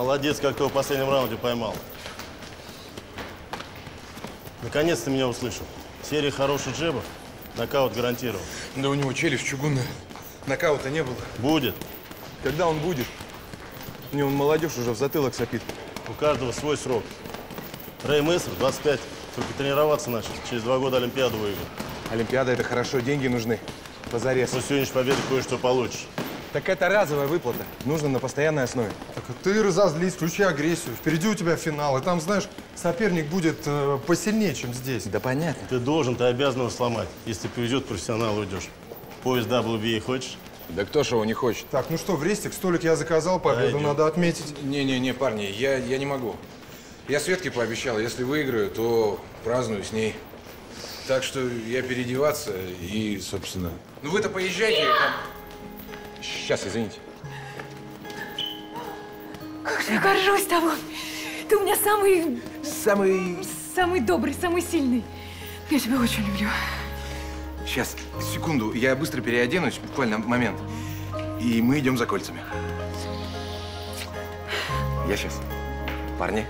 Молодец, как ты его в последнем раунде поймал. Наконец ты меня услышал. Серия хороших джебов. Нокаут гарантирован. Да у него челюсть чугунная. Нокаута не было. Будет. Когда он будет? Мне он молодежь уже в затылок сопит. У каждого свой срок. Рэй Мессер, 25. Только тренироваться начал. Через два года Олимпиаду выиграл. Олимпиада – это хорошо, деньги нужны. Позарез. После сегодняшней победы кое-что получишь. Так это разовая выплата. Нужно на постоянной основе. Так а ты разозлись, включи агрессию. Впереди у тебя финал, и там, знаешь, соперник будет э, посильнее, чем здесь. Да понятно. Ты должен, ты обязан его сломать. Если повезет, профессионал уйдешь. Поезд WBA хочешь? Да кто ж его не хочет? Так, ну что, в рестик столик я заказал, победу Пойдем. надо отметить. Не-не-не, парни, я, я не могу. Я Светке пообещал, если выиграю, то праздную с ней. Так что я переодеваться и, собственно... Ну вы-то поезжайте. там- Сейчас, извините. Как же я горжусь тобой. Ты у меня самый, Самый... самый добрый, самый сильный. Я тебя очень люблю. Сейчас, секунду, я быстро переоденусь, буквально момент. И мы идем за кольцами. Я сейчас. Парни.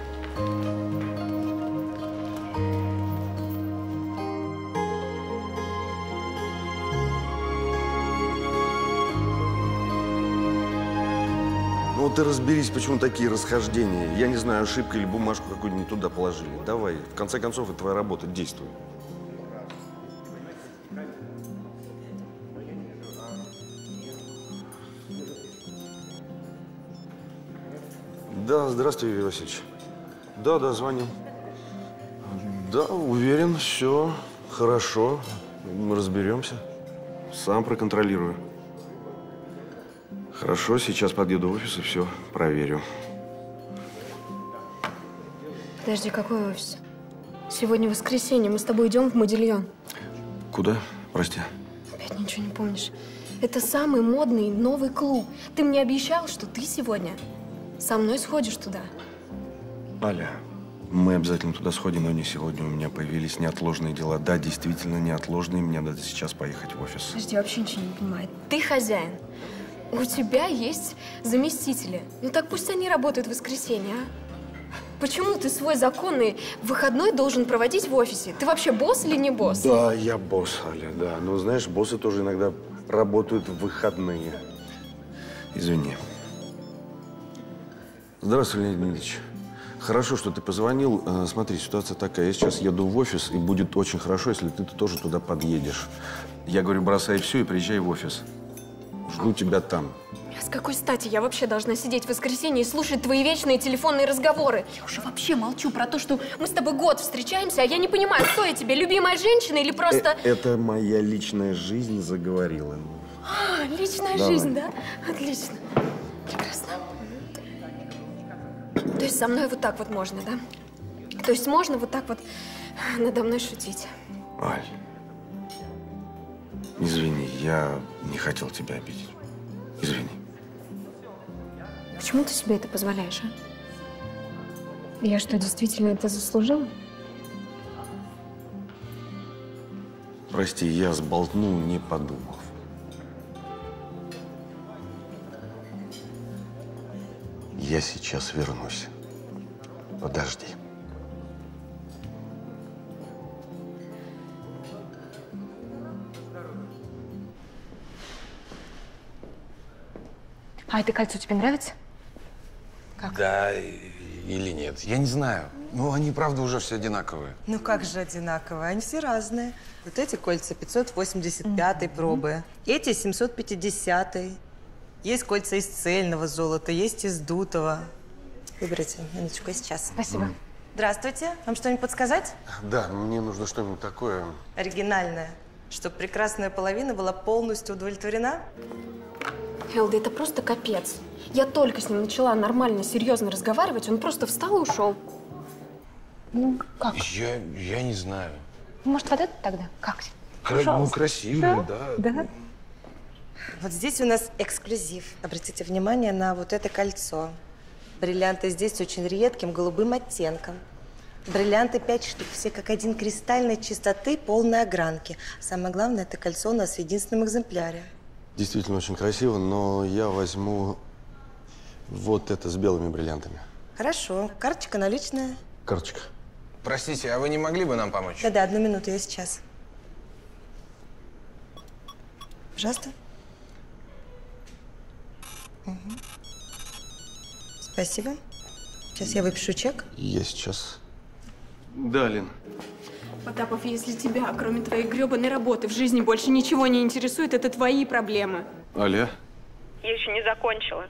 Ты разберись, почему такие расхождения. Я не знаю, ошибка или бумажку какую-нибудь туда положили. Давай, в конце концов, это твоя работа, действуй. Да, здравствуй, Юрий Васильевич. Да, да, звонил. Да, уверен, все хорошо. Мы разберемся. Сам проконтролирую. Хорошо, сейчас подъеду в офис и все проверю. Подожди, какой офис? Сегодня воскресенье, мы с тобой идем в Модильон. Куда? Прости. Опять ничего не помнишь. Это самый модный новый клуб. Ты мне обещал, что ты сегодня со мной сходишь туда. Аля, мы обязательно туда сходим, но не сегодня. У меня появились неотложные дела. Да, действительно неотложные. Мне надо сейчас поехать в офис. Подожди, я вообще ничего не понимаю. Ты хозяин. У тебя есть заместители. Ну так пусть они работают в воскресенье, а? Почему ты свой законный выходной должен проводить в офисе? Ты вообще босс или не босс? Да, я босс, Аля, да. Но знаешь, боссы тоже иногда работают в выходные. Извини. Здравствуй, Леонид Дмитриевич. Хорошо, что ты позвонил. Э, Смотри, ситуация такая. Я сейчас еду в офис, и будет очень хорошо, если ты тоже туда подъедешь. Я говорю, бросай все и приезжай в офис. Жду тебя там. С какой стати я вообще должна сидеть в воскресенье и слушать твои вечные телефонные разговоры? Я уже вообще молчу про то, что мы с тобой год встречаемся, а я не понимаю, кто я тебе, любимая женщина или просто... Э, Это моя личная жизнь заговорила. А, личная Давай. жизнь, да? Отлично. Прекрасно. То есть со мной вот так вот можно, да? То есть можно вот так вот надо мной шутить? Аль, извини, я не хотел тебя обидеть. Извини. Почему ты себе это позволяешь, а? Я что, действительно это заслужила? Прости, я сболтнул, не подумав. Я сейчас вернусь. Подожди. А это кольцо тебе нравится? Да и- или нет, я не знаю. Ну, они, правда, уже все одинаковые. Ну как же одинаковые? Они все разные. Вот эти кольца 585 пробы, эти 750 -й. Есть кольца из цельного золота, есть из дутого. Выберите, минуточку, я сейчас. Спасибо. Здравствуйте, вам что-нибудь подсказать? Да, мне нужно что-нибудь такое. Оригинальное, чтобы прекрасная половина была полностью удовлетворена? Элда, это просто капец. Я только с ним начала нормально, серьезно разговаривать, он просто встал и ушел. Ну, как? Я, я не знаю. Может, вот это тогда? Как? Кра- ну, Пожалуйста. красивые, да. Да? Вот здесь у нас эксклюзив. Обратите внимание на вот это кольцо. Бриллианты здесь очень редким голубым оттенком. Бриллианты пять штук, все как один кристальной чистоты, полной огранки. Самое главное, это кольцо у нас в единственном экземпляре. Действительно очень красиво, но я возьму Вот это с белыми бриллиантами. Хорошо. Карточка наличная. Карточка. Простите, а вы не могли бы нам помочь? Да-да, одну минуту, я сейчас. Пожалуйста. Мгм. Спасибо. Сейчас я выпишу чек. Я сейчас. Да, Лин. Потапов, если тебя, кроме твоей гребаной работы, в жизни больше ничего не интересует, это твои проблемы. Аля? Я еще не закончила.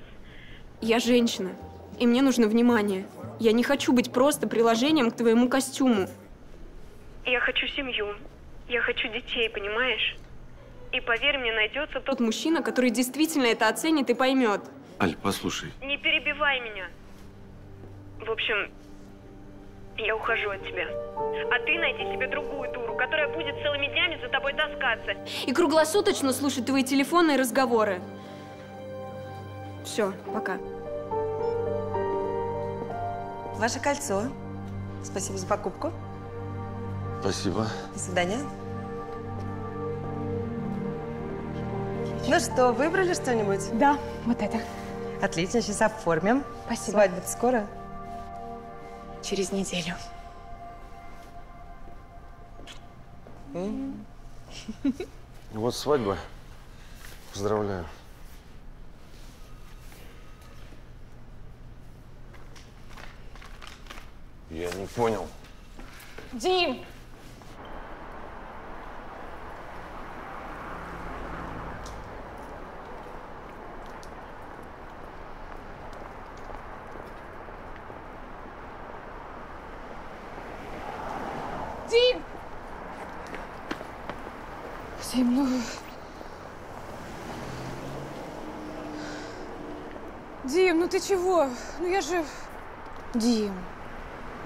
Я женщина, и мне нужно внимание. Я не хочу быть просто приложением к твоему костюму. Я хочу семью. Я хочу детей, понимаешь? И поверь мне, найдется тот мужчина, который действительно это оценит и поймет. Аль, послушай. Не перебивай меня. В общем, я ухожу от тебя. А ты найди себе другую дуру, которая будет целыми днями за тобой таскаться. И круглосуточно слушать твои телефонные разговоры. Все, пока. Ваше кольцо. Спасибо за покупку. Спасибо. До свидания. Ну что, выбрали что-нибудь? Да, вот это. Отлично, сейчас оформим. Спасибо. свадьба скоро? Через неделю. Вот свадьба. Поздравляю. Я не понял. Дим! Дим! Дим, ну... Дим, ну ты чего? Ну я же... Дим.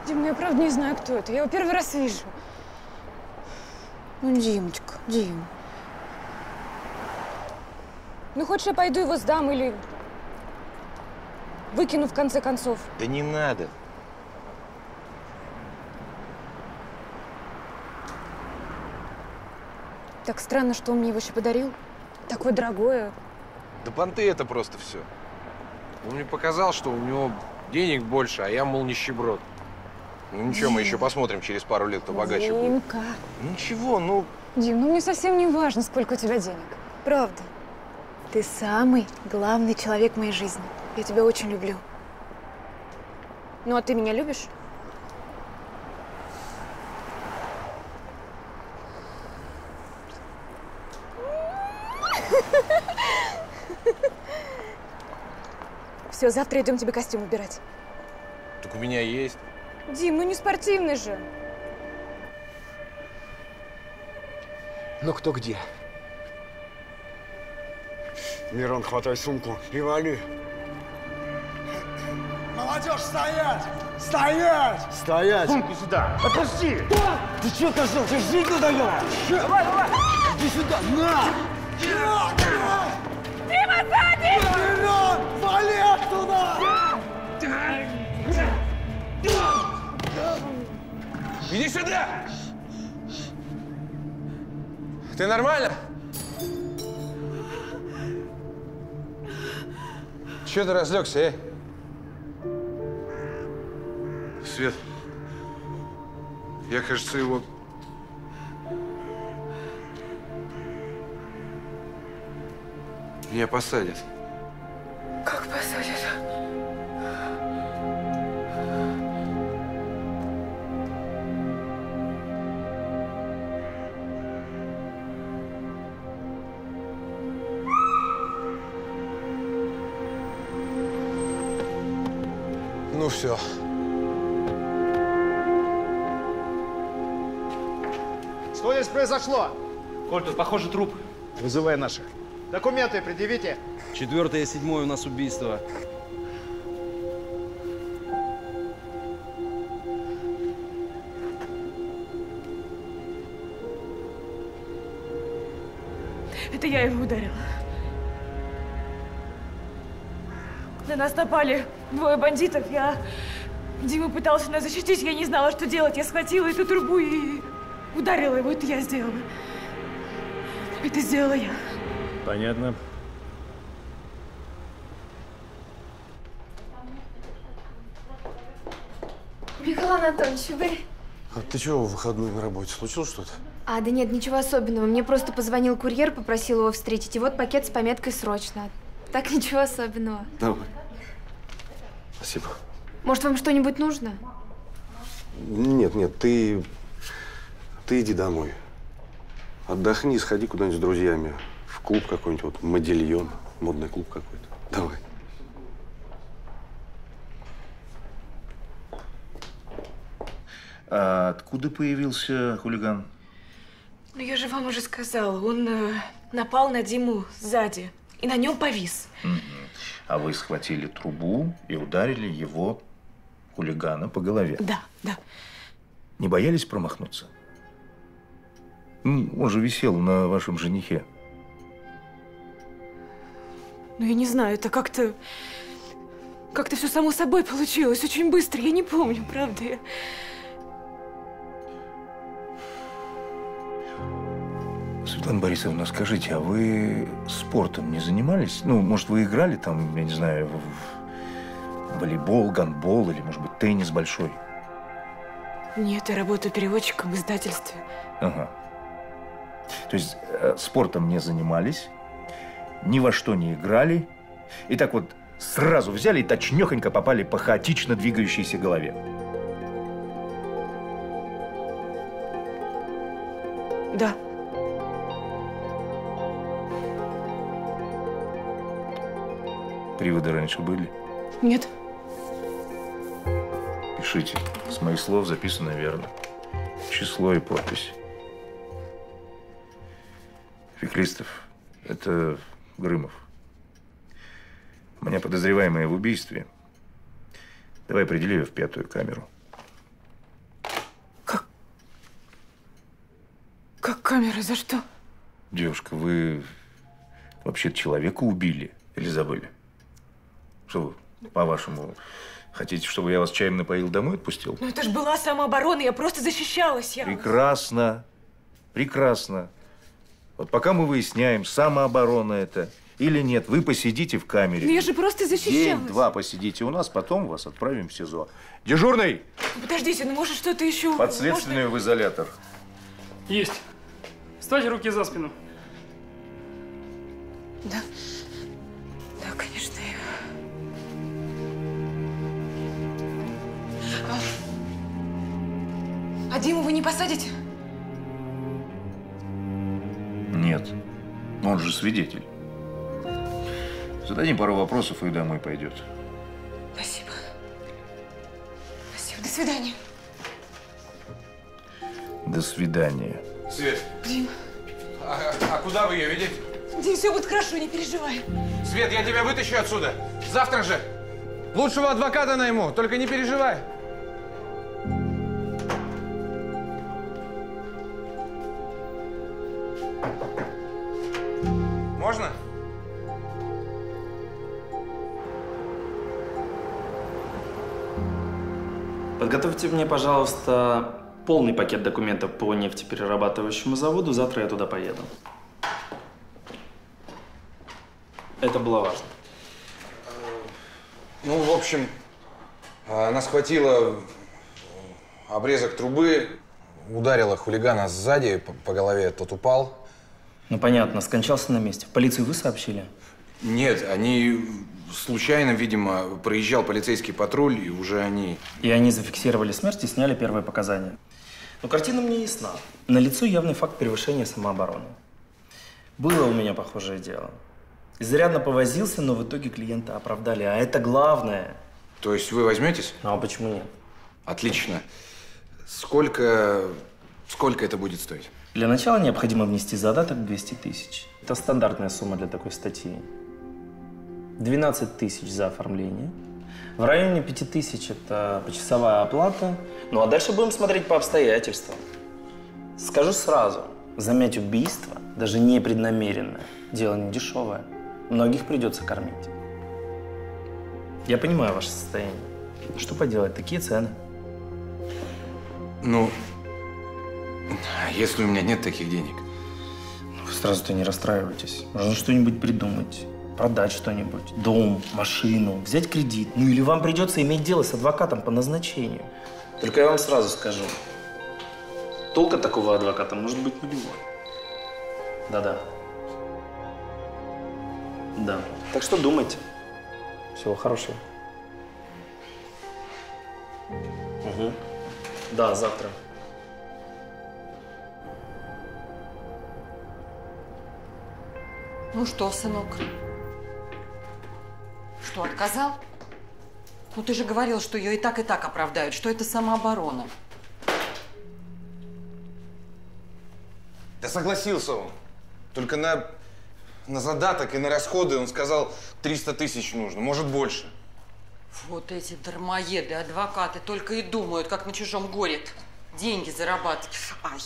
Дим, ну я правда не знаю, кто это. Я его первый раз вижу. Ну, Димочка, Дим. Ну, хочешь, я пойду его сдам или выкину в конце концов? Да не надо. Так странно, что он мне его еще подарил. Такое дорогое. Да понты это просто все. Он мне показал, что у него денег больше, а я, мол, нищеброд. Ну ничего, мы еще посмотрим через пару лет, кто богаче будет. Димка. Ну ничего, ну... Дим, ну мне совсем не важно, сколько у тебя денег. Правда. Ты самый главный человек в моей жизни. Я тебя очень люблю. Ну, а ты меня любишь? Все, завтра идем тебе костюм убирать. Так у меня есть. Дим, ну не спортивный же. Ну кто где? Мирон, хватай сумку и вали. Молодежь, стоять! Стоять! Стоять! Сумку сюда! Отпусти! Ты что, козел, тебе жизнь надоела? Давай, давай! Иди сюда, на! Дима, сзади! Вперед! Иди сюда! Ты нормально? Че ты разлегся, э? Свет, я, кажется, его... Меня посадят. Как посадят? Ну все. Что здесь произошло? Коль, тут, похоже, труп. Вызывай наших. Документы предъявите. Четвертое и седьмое у нас убийство. Это я его ударила. На нас напали двое бандитов. Я... Дима пытался нас защитить, я не знала, что делать. Я схватила эту трубу и ударила его. Это я сделала. Это сделала я. Понятно. Михаил Анатольевич, вы... А ты чего в выходной на работе? Случилось что-то? А, да нет, ничего особенного. Мне просто позвонил курьер, попросил его встретить. И вот пакет с пометкой «Срочно». Так ничего особенного. Давай. Спасибо. Может, вам что-нибудь нужно? Нет, нет, ты... Ты иди домой. Отдохни, сходи куда-нибудь с друзьями. В клуб какой-нибудь, вот, Модельон. Модный клуб какой-то. Давай. А откуда появился хулиган? Ну, я же вам уже сказала, он э, напал на Диму сзади и на нем повис. Мгм. А вы схватили трубу и ударили его, хулигана, по голове. Да, да. Не боялись промахнуться? М, Он же висел на вашем женихе. Ну, я не знаю, это как-то... Как-то все само собой получилось, очень быстро. Я не помню, правда. Я- Светлана Борисовна, скажите, а вы спортом не занимались? Ну, может, вы играли там, я не знаю, в волейбол, гандбол или, может быть, теннис большой? Нет, я работаю переводчиком в издательстве. Ага. То есть э, спортом не занимались, ни во что не играли, и так вот сразу взяли и точнёхонько попали по хаотично двигающейся голове. Да. Приводы раньше были? Нет. Пишите. С моих слов записано верно. Число и подпись. Феклистов. Это Грымов. Меня подозреваемые в убийстве. Давай определи ее в пятую камеру. Как камера, за что? Девушка, вы вообще человека убили или забыли? Что вы, по-вашему, хотите, чтобы я вас чаем напоил домой отпустил? Ну, это ж была самооборона, я просто защищалась. Я... Прекрасно. Прекрасно. Вот пока мы выясняем, самооборона это или нет, вы посидите в камере. Ну, я же просто защищалась. День-два посидите у нас, потом вас отправим в СИЗО. Дежурный! Подождите, ну может что-то еще? Подследственную в изолятор. Есть. Ставьте руки за спину. Да, А, Диму вы не посадите? Нет. Он же свидетель. Зададим пару вопросов и домой пойдет. Спасибо. Спасибо. До свидания. До свидания. Свет, Дим, а, а куда вы ее ведете? Дим, все будет хорошо, не переживай. Свет, я тебя вытащу отсюда. Завтра же. Лучшего адвоката найму, только не переживай. Можно? Подготовьте мне, пожалуйста, полный пакет документов по нефтеперерабатывающему заводу. Завтра я туда поеду. Это было важно. Ну, в общем, она схватила обрезок трубы, ударила хулигана сзади по, по голове, тот упал. Ну, понятно, скончался на месте. В полицию вы сообщили? Нет, они случайно, видимо, проезжал полицейский патруль, и уже они... И они зафиксировали смерть и сняли первые показания. Но картина мне ясна. На лицо явный факт превышения самообороны. Было у меня похожее дело. Изрядно повозился, но в итоге клиента оправдали. А это главное. То есть вы возьметесь? Ну, а почему нет? Отлично. Сколько, сколько это будет стоить? Для начала необходимо внести задаток 200 тысяч. Это стандартная сумма для такой статьи. 12 тысяч за оформление. В районе 5 тысяч это почасовая оплата. Ну а дальше будем смотреть по обстоятельствам. Скажу сразу, замять убийство, даже непреднамеренное, дело не дешевое. Многих придется кормить. Я понимаю ваше состояние. Что поделать, такие цены. Ну, если у меня нет таких денег. Вы сразу-то не расстраивайтесь. Можно что-нибудь придумать. Продать что-нибудь. Дом, машину, взять кредит. Ну или вам придется иметь дело с адвокатом по назначению. Только я вам сразу скажу, толк от такого адвоката может быть нулевой. Да-да. Да. Так что думайте. Всего хорошего. Угу. Да, завтра. Ну что, сынок? Что, отказал? Ну ты же говорил, что ее и так, и так оправдают, что это самооборона. Да согласился он. Только на, на задаток и на расходы он сказал 300 тысяч нужно, может больше. Вот эти дармоеды, адвокаты только и думают, как на чужом горе деньги зарабатывать. Ай.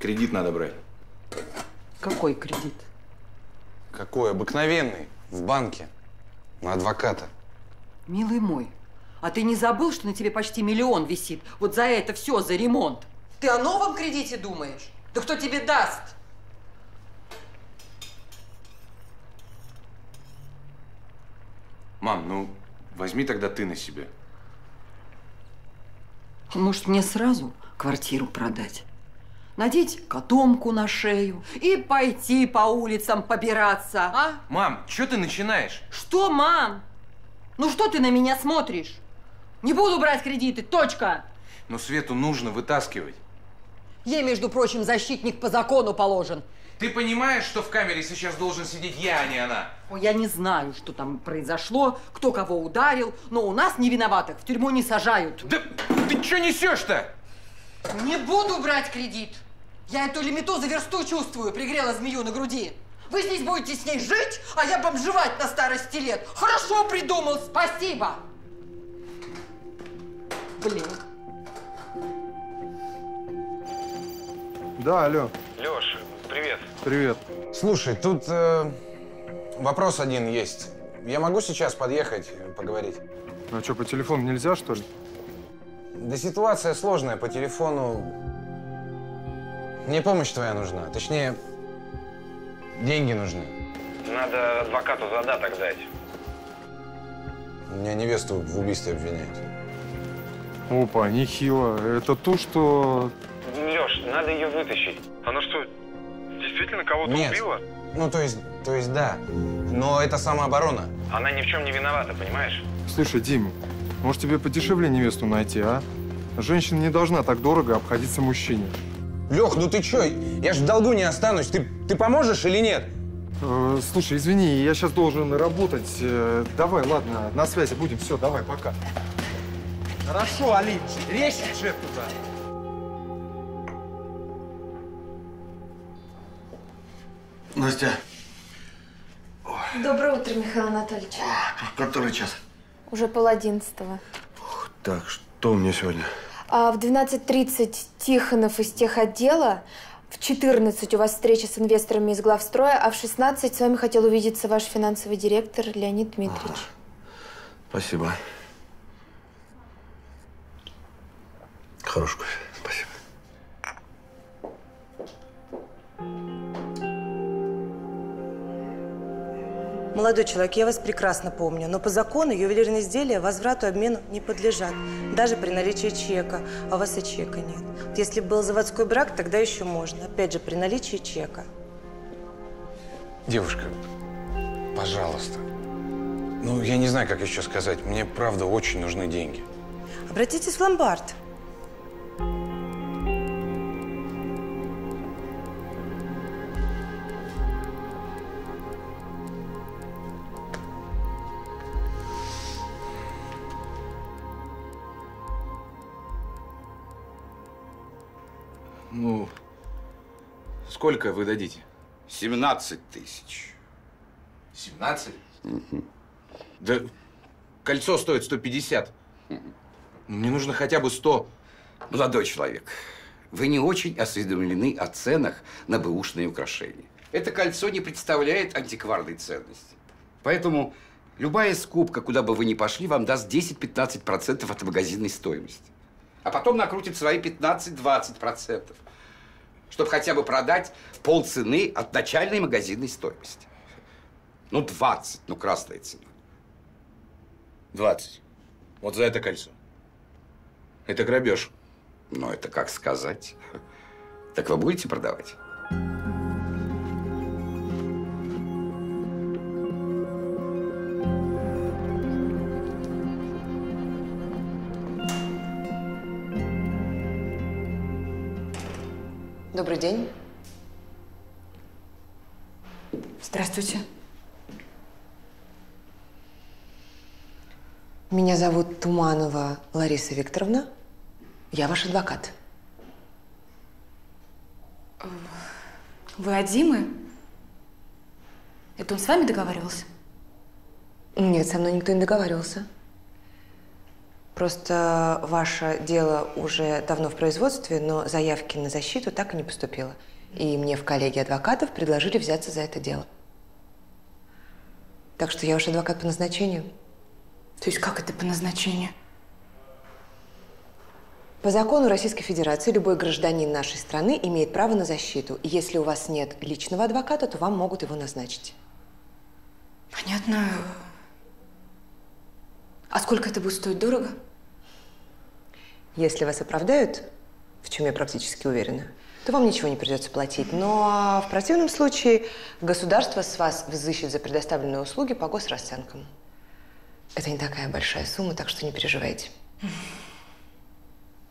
Кредит надо брать. Какой кредит? Какой? Обыкновенный. В банке. На адвоката. Милый мой, а ты не забыл, что на тебе почти миллион висит? Вот за это все, за ремонт. Ты о новом кредите думаешь? Да кто тебе даст? Мам, ну возьми тогда ты на себя. Может, мне сразу квартиру продать? Надеть котомку на шею и пойти по улицам побираться, а? Мам, что ты начинаешь? Что, мам? Ну что ты на меня смотришь? Не буду брать кредиты, точка. Но Свету нужно вытаскивать. Ей, между прочим, защитник по закону положен. Ты понимаешь, что в камере сейчас должен сидеть я, а не она? Ой, я не знаю, что там произошло, кто кого ударил, но у нас невиноватых в тюрьму не сажают. Да ты что несешь-то? Не буду брать кредит. Я эту лимиту за версту чувствую, пригрела змею на груди. Вы здесь будете с ней жить, а я бомжевать на старости лет. Хорошо придумал, спасибо. Блин. Да, алло. Леш, привет. Привет. Слушай, тут э, вопрос один есть. Я могу сейчас подъехать, поговорить? А что, по телефону нельзя, что ли? Да ситуация сложная по телефону. Мне помощь твоя нужна. Точнее, деньги нужны. Надо адвокату задаток дать. Меня невесту в убийстве обвиняют. Опа, нехило. Это то, что... Леш, надо ее вытащить. Она что, действительно кого-то Нет. убила? Ну, то есть, то есть, да. Но это самооборона. Она ни в чем не виновата, понимаешь? Слушай, Дим, может тебе подешевле невесту найти, а? Женщина не должна так дорого обходиться мужчине. Лех, ну ты чё? Я ж в долгу не останусь. Ты, ты поможешь или нет? Э, слушай, извини, я сейчас должен работать. Э, давай, ладно, на связи будем. Все, давай, пока. Хорошо, Али, режь джет туда. Настя, Доброе утро, Михаил Анатольевич. который час? Уже пол одиннадцатого. Так, что у меня сегодня? А в 12.30 Тихонов из техотдела, в 14 у вас встреча с инвесторами из главстроя, а в 16 с вами хотел увидеться ваш финансовый директор Леонид Дмитриевич. Спасибо. Хороший кофе. Молодой человек, я вас прекрасно помню, но по закону ювелирные изделия возврату обмену не подлежат, даже при наличии чека, а у вас и чека нет. Вот Если бы был заводской брак, тогда еще можно, опять же, при наличии чека. Девушка, пожалуйста. Ну, я не знаю, как еще сказать. Мне, правда, очень нужны деньги. Обратитесь в ломбард. Ну, сколько вы дадите? 17 тысяч. 17? Да кольцо стоит 150. Мне нужно хотя бы 100. Молодой человек, вы не очень осведомлены о ценах на бэушные украшения. Это кольцо не представляет антикварной ценности. Поэтому любая скупка, куда бы вы ни пошли, вам даст 10-15% от магазинной стоимости. А потом накрутит свои 15-20%, чтобы хотя бы продать в полцены от начальной магазинной стоимости. Ну, 20, ну, красная цена. 20. Вот за это кольцо. Это грабеж. Но это как сказать. Так вы будете продавать? День. Здравствуйте. Меня зовут Туманова Лариса Викторовна. Я ваш адвокат. Вы от Димы? Это он с вами договаривался? Нет, со мной никто не договаривался. Просто ваше дело уже давно в производстве, но заявки на защиту так и не поступило. И мне в коллегии адвокатов предложили взяться за это дело. Так что я ваш адвокат по назначению. То есть как это по назначению? По закону Российской Федерации любой гражданин нашей страны имеет право на защиту. И если у вас нет личного адвоката, то вам могут его назначить. Понятно. А сколько это будет стоить? Дорого? Если вас оправдают, в чем я практически уверена, то вам ничего не придется платить. Но в противном случае государство с вас взыщет за предоставленные услуги по госрасценкам. Это не такая большая сумма, так что не переживайте.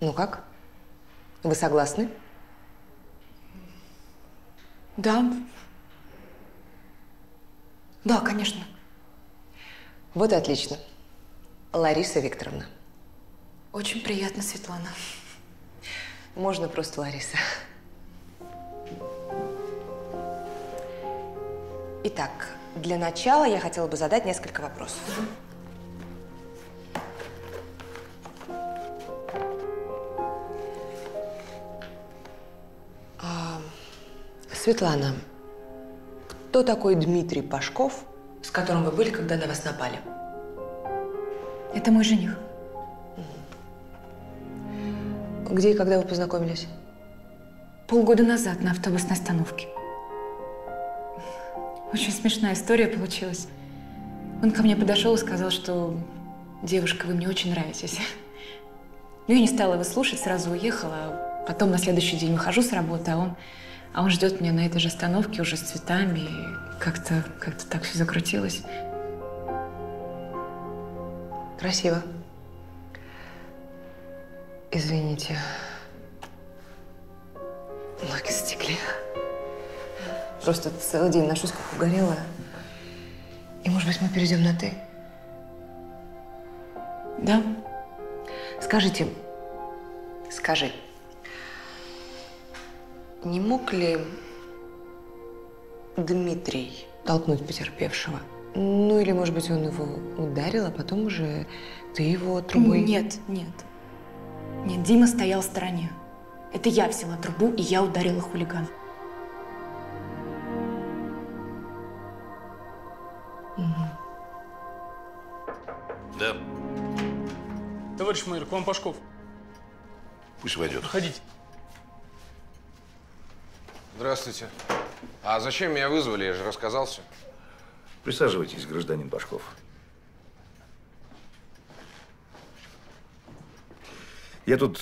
Ну как? Вы согласны? Да. Да, конечно. Вот и отлично. Лариса Викторовна. Очень приятно, Светлана. Можно просто Лариса. Итак, для начала я хотела бы задать несколько вопросов. А, Светлана, кто такой Дмитрий Пашков, с которым вы были, когда на вас напали? Это мой жених. Где и когда вы познакомились? Полгода назад на автобусной остановке. Очень смешная история получилась. Он ко мне подошел и сказал, что девушка, вы мне очень нравитесь. Ну, я не стала его слушать, сразу уехала. Потом на следующий день выхожу с работы, а он, а он ждет меня на этой же остановке уже с цветами. И как-то как так все закрутилось. Красиво. Извините. Ноги стекли. Просто целый день ношусь, как угорелая. И, может быть, мы перейдем на «ты»? Да. Скажите, скажи, не мог ли Дмитрий толкнуть потерпевшего? Ну, или, может быть, он его ударил, а потом уже ты его трубой... Нет, нет. Нет, Дима стоял в стороне. Это я взяла трубу, и я ударила хулигана. Да. Товарищ майор, к вам Пашков. Пусть войдет. Проходите. Здравствуйте. А зачем меня вызвали? Я же рассказал все. Присаживайтесь, гражданин Башков. Я тут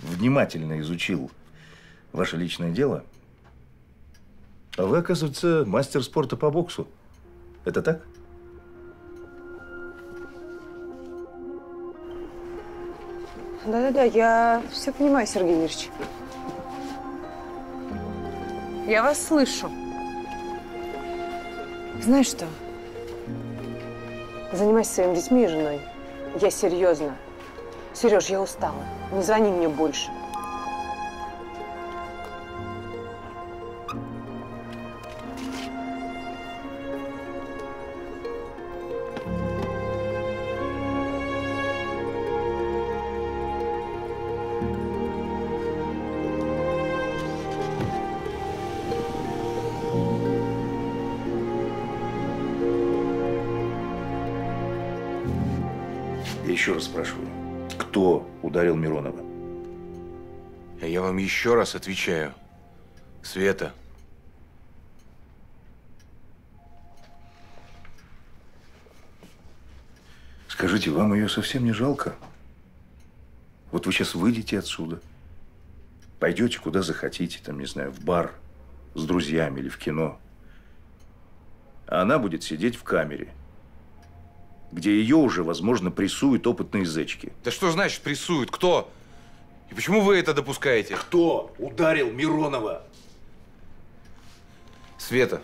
внимательно изучил ваше личное дело. А вы, оказывается, мастер спорта по боксу. Это так? Да-да-да, я все понимаю, Сергей Юрьевич. Я вас слышу. Знаешь что? Занимайся своими детьми и женой. Я серьезно. Сереж, я устала. Не звони мне больше. Еще раз отвечаю. Света. Скажите, вам ее совсем не жалко? Вот вы сейчас выйдете отсюда, пойдете куда захотите, там, не знаю, в бар с друзьями или в кино. А она будет сидеть в камере, где ее уже, возможно, прессуют опытные зечки. Да что значит прессуют? Кто? И почему вы это допускаете? Кто ударил Миронова? Света.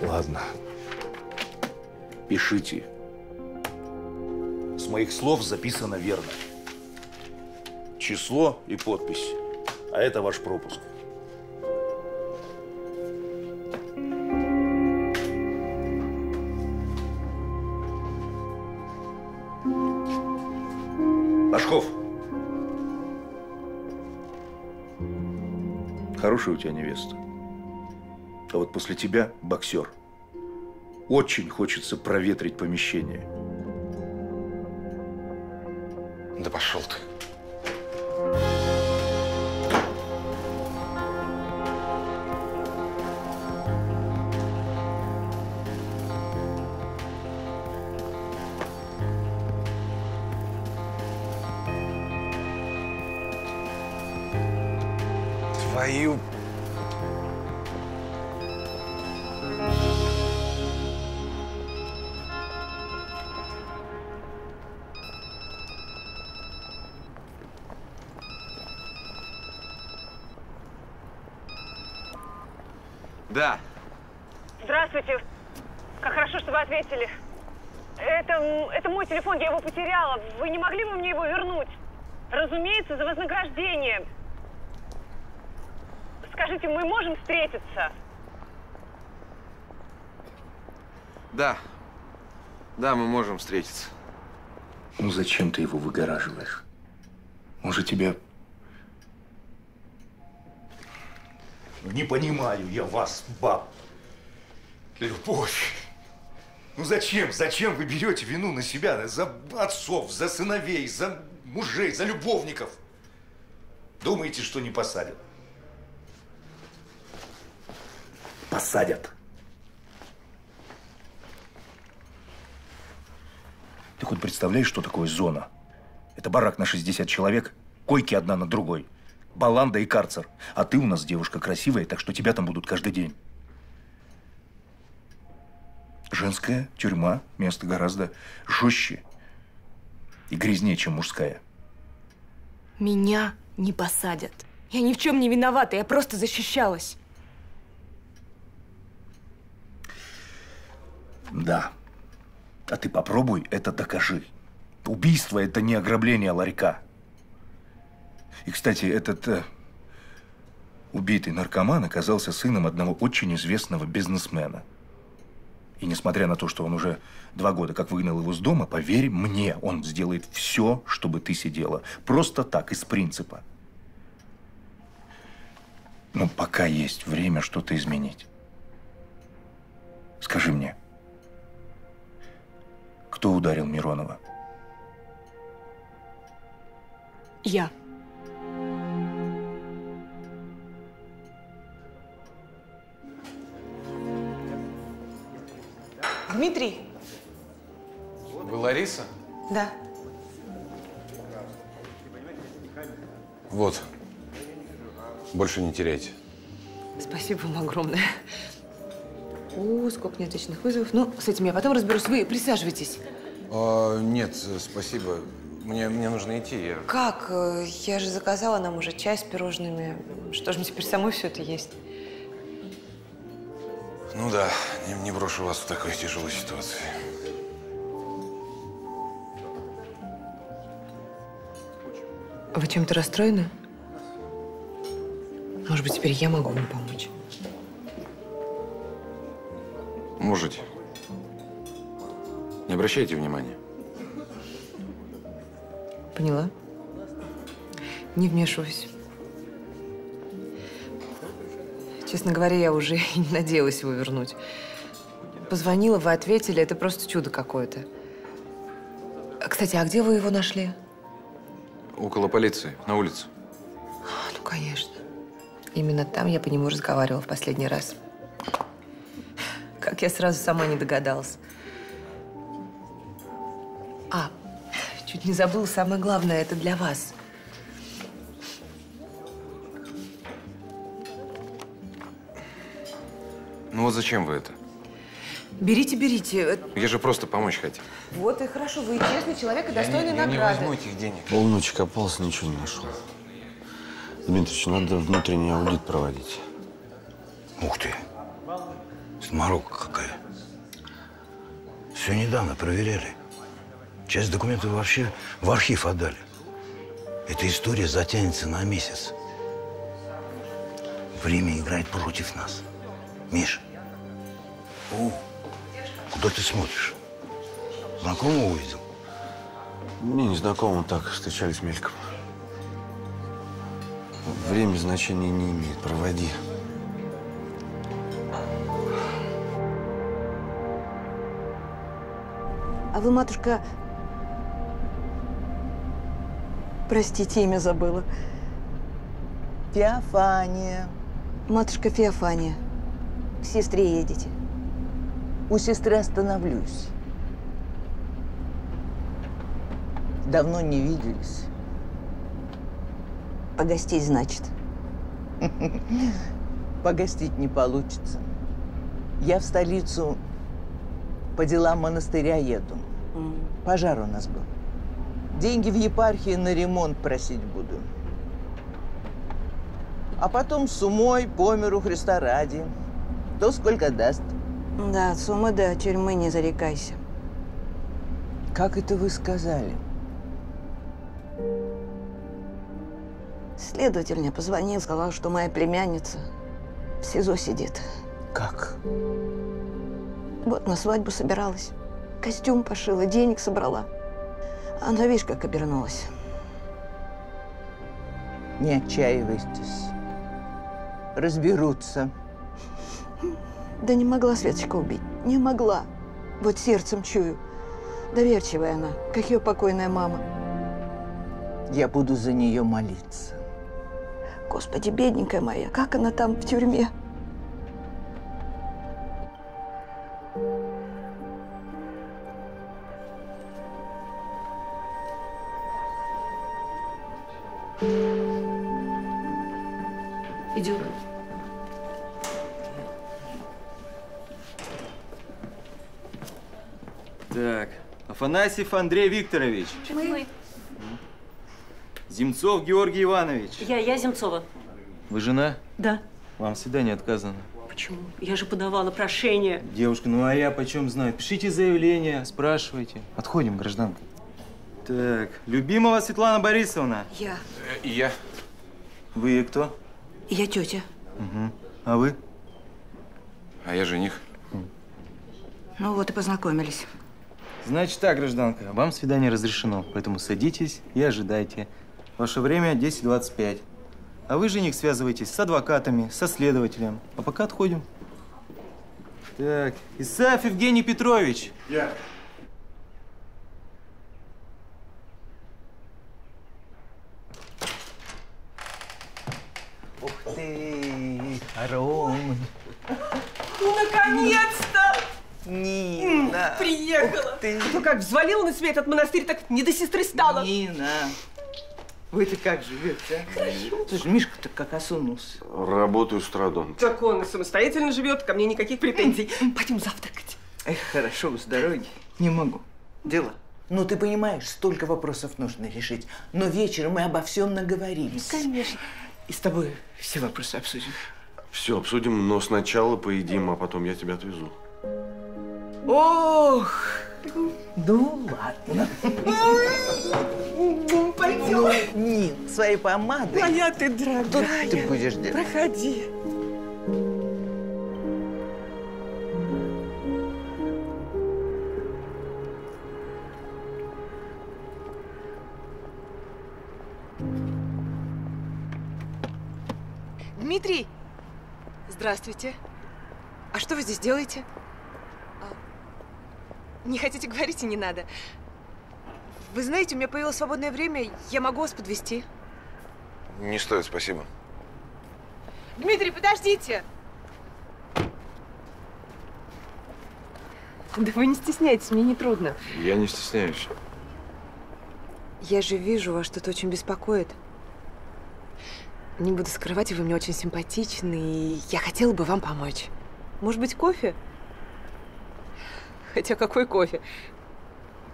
Ладно. Пишите. С моих слов записано верно. Число и подпись. А это ваш пропуск. Хорошая у тебя невеста. А вот после тебя боксер. Очень хочется проветрить помещение. Да пошел ты. Разумеется, за вознаграждение. Скажите, мы можем встретиться? Да. Да, мы можем встретиться. Ну зачем ты его выгораживаешь? Он же тебя... Не понимаю я вас, баб. Любовь. Ну зачем, зачем вы берете вину на себя? За отцов, за сыновей, за мужей, за любовников? Думаете, что не посадят? Посадят. Ты хоть представляешь, что такое зона? Это барак на 60 человек, койки одна на другой, баланда и карцер. А ты у нас девушка красивая, так что тебя там будут каждый день. Женская тюрьма, место гораздо жестче и грязнее, чем мужская. Меня не посадят. Я ни в чем не виновата, я просто защищалась. Да. А ты попробуй это докажи. Убийство – это не ограбление ларька. И, кстати, этот э, убитый наркоман оказался сыном одного очень известного бизнесмена. И несмотря на то, что он уже два года как выгнал его с дома, поверь мне, он сделает все, чтобы ты сидела. Просто так, из принципа. Но пока есть время что-то изменить. Скажи мне, кто ударил Миронова? Я. Дмитрий. Вы Лариса? Да. Вот. Больше не теряйте. Спасибо вам огромное. О, сколько неотечных вызовов. Ну, с этим я потом разберусь. Вы присаживайтесь. А, нет, спасибо. Мне, мне нужно идти. Я... Как? Э, Я же заказала нам уже чай с пирожными. Что же мне теперь самой все это есть? Ну да, не, не брошу вас в такой тяжелой ситуации. Вы чем-то расстроены? Может быть, теперь я могу вам помочь? Можете. Не обращайте внимания. Поняла? Не вмешиваюсь. Честно говоря, я уже и не надеялась его вернуть. Позвонила, вы ответили, это просто чудо какое-то. А, Кстати, а где вы его нашли? Около полиции, на улице. Ну, конечно. Именно там я по нему разговаривала в последний раз. Как я сразу сама не догадалась. А, чуть не забыла самое главное, это для вас. Ну вот зачем вы это? Берите, берите. Я же просто помочь хотел. Вот и хорошо, вы честный человек и достойный я не награды. возьму этих денег. Полночь копался, ничего не нашел. Дмитрич, надо внутренний аудит проводить. Ух ты. Сморока какая. Все недавно проверяли. Часть документов вообще в архив отдали. Эта история затянется на месяц. Время играет против нас. Миш. О, куда ты смотришь? Знакомого увидел? Мне незнакомым так встречались мельком. Время значения не имеет. Проводи. А вы, матушка... Простите, имя забыла. Феофания. Матушка Феофания. К сестре едете. У сестры остановлюсь. Давно не виделись. Погостить, значит. Погостить не получится. Я в столицу по делам монастыря еду. Пожар у нас был. Деньги в епархии на ремонт просить буду. А потом с умой по миру Христа ради. Кто сколько даст. Да, от суммы до тюрьмы не зарекайся. Как это вы сказали? Следователь мне позвонил, сказал, что моя племянница в СИЗО сидит. Как? Вот на свадьбу собиралась. Костюм пошила, денег собрала. Она, видишь, как обернулась. Не отчаивайтесь. Разберутся. Да не могла Светочка убить. Не могла. Вот сердцем чую. Доверчивая она, как ее покойная мама. Я буду за нее молиться. Господи, бедненькая моя, как она там в тюрьме? Афанасьев Андрей Викторович. Мы. Земцов Георгий Иванович. Я, я Земцова. Вы жена? Да. Вам свидание отказано. Почему? Я же подавала прошение. Девушка, ну а я почем знаю? Пишите заявление, спрашивайте. Отходим, гражданка. Так, любимого Светлана Борисовна. Я. И я. Вы кто? Я тетя. Угу. А вы? А я жених. Ну вот и познакомились. Значит так, гражданка, вам свидание разрешено, поэтому садитесь и ожидайте. Ваше время 10.25. А вы, жених, связывайтесь с адвокатами, со следователем. А пока отходим. Так, Исаев Евгений Петрович. Я. Ух ты, аромы. Ну, наконец-то! Нина. Приехала. Ух ты. То как взвалила на себя этот монастырь, так не до сестры стала. Нина. Вы-то как живете, а? Хорошо. Слушай, Мишка-то как осунулся. Работаю с трудом. Так он самостоятельно живет, ко мне никаких претензий. Пойдем завтракать. Эх, хорошо, с дороги. Не могу. Дела. Ну, ты понимаешь, столько вопросов нужно решить. Но вечером мы обо всем наговоримся. Конечно. И с тобой все вопросы обсудим. Все, обсудим, но сначала поедим, а потом я тебя отвезу. Ох! Ну, ладно. Пойдем. Ну, Нин, своей помадой. Моя ты дорогая. Тут ты будешь делать. Проходи. Дмитрий! Здравствуйте. А что вы здесь делаете? Не хотите говорить и не надо. Вы знаете, у меня появилось свободное время, я могу вас подвести. Не стоит, спасибо. Дмитрий, подождите! Да вы не стесняйтесь, мне не трудно. Я не стесняюсь. Я же вижу, вас что-то очень беспокоит. Не буду скрывать, вы мне очень симпатичны, и я хотела бы вам помочь. Может быть, кофе? Хотя какой кофе?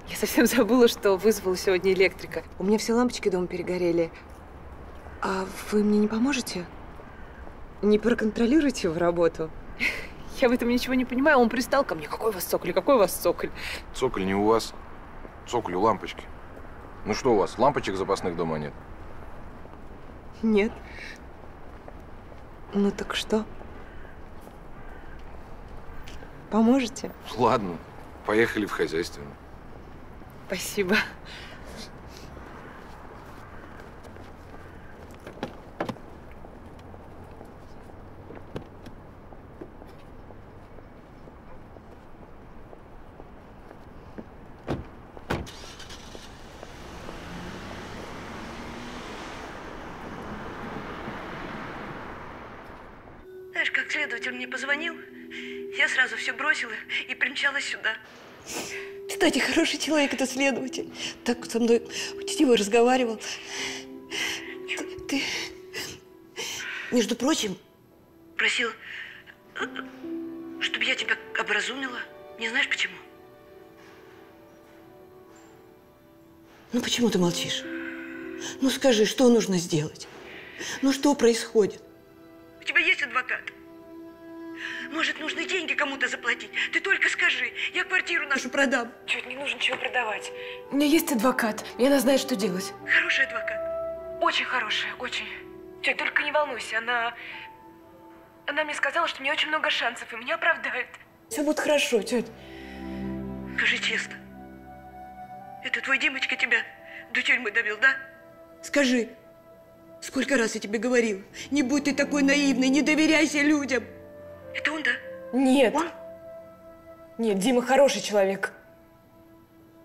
Я совсем забыла, что вызвала сегодня электрика. У меня все лампочки дома перегорели. А вы мне не поможете? Не проконтролируете его работу? Я в этом ничего не понимаю. Он пристал ко мне. Какой у вас цоколь? Какой у вас цоколь? Цоколь не у вас. Цоколь у лампочки. Ну что у вас, лампочек запасных дома нет? Нет. Ну так что? Поможете? Ладно, поехали в хозяйственную. Спасибо. Знаешь, как следователь мне позвонил, я сразу все бросила и примчалась сюда. Кстати, хороший человек этот следователь. Так со мной учтиво разговаривал. Ты, ты, между прочим, просил, чтобы я тебя образумила. Не знаешь почему? Ну почему ты молчишь? Ну скажи, что нужно сделать? Ну что происходит? У тебя есть адвокат? Может, нужно деньги кому-то заплатить? Ты только скажи, я квартиру нашу продам. Чуть не нужно ничего продавать. У меня есть адвокат, и она знает, что делать. Хороший адвокат. Очень хорошая, очень. Тетя, только не волнуйся, она... Она мне сказала, что у меня очень много шансов, и меня оправдает. Все будет хорошо, тетя. Скажи честно, это твой Димочка тебя до тюрьмы довел, да? Скажи, сколько раз я тебе говорил, не будь ты такой наивной, не доверяйся людям. Это он, да? Нет. Он? Нет, Дима хороший человек.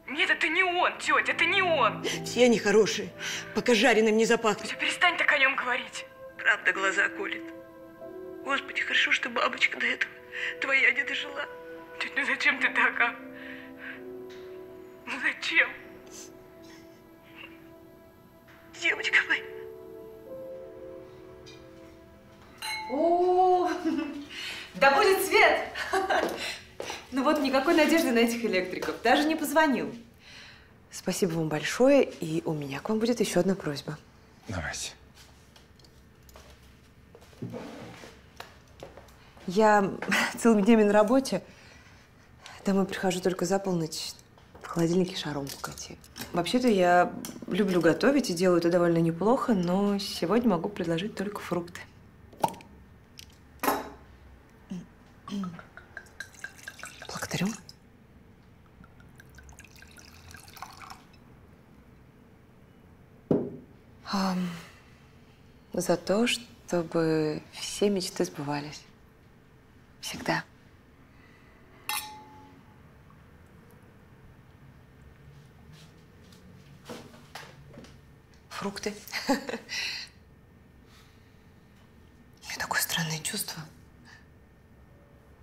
Нет, это не он, тетя, это не он. Все они хорошие, пока жареным не запахнет. Все, перестань так о нем говорить. Правда глаза колет. Господи, хорошо, что бабочка до этого твоя не дожила. Тетя, ну зачем ты так, а? Ну зачем? Девочка моя. О, да будет свет! Ну вот никакой надежды на этих электриков. Даже не позвонил. Спасибо вам большое, и у меня к вам будет еще одна просьба. Давайте. Я целыми днями на работе. Домой прихожу только за полночь. В холодильнике шаромку кати. Вообще-то я люблю готовить и делаю это довольно неплохо, но сегодня могу предложить только фрукты. Благодарю. Ам, за то, чтобы все мечты сбывались. Всегда. Фрукты. У меня такое странное чувство.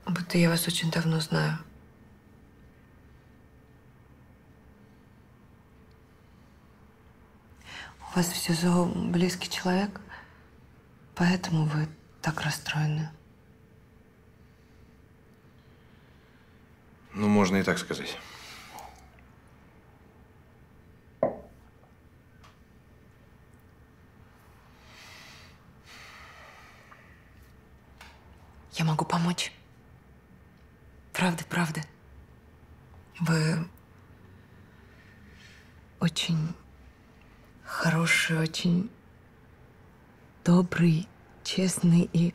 Будто я вас очень давно знаю. У вас в СИЗО близкий человек, поэтому вы так расстроены. Ну, можно и так сказать. Я могу помочь. Правда, правда. Вы очень хороший, очень добрый, честный и...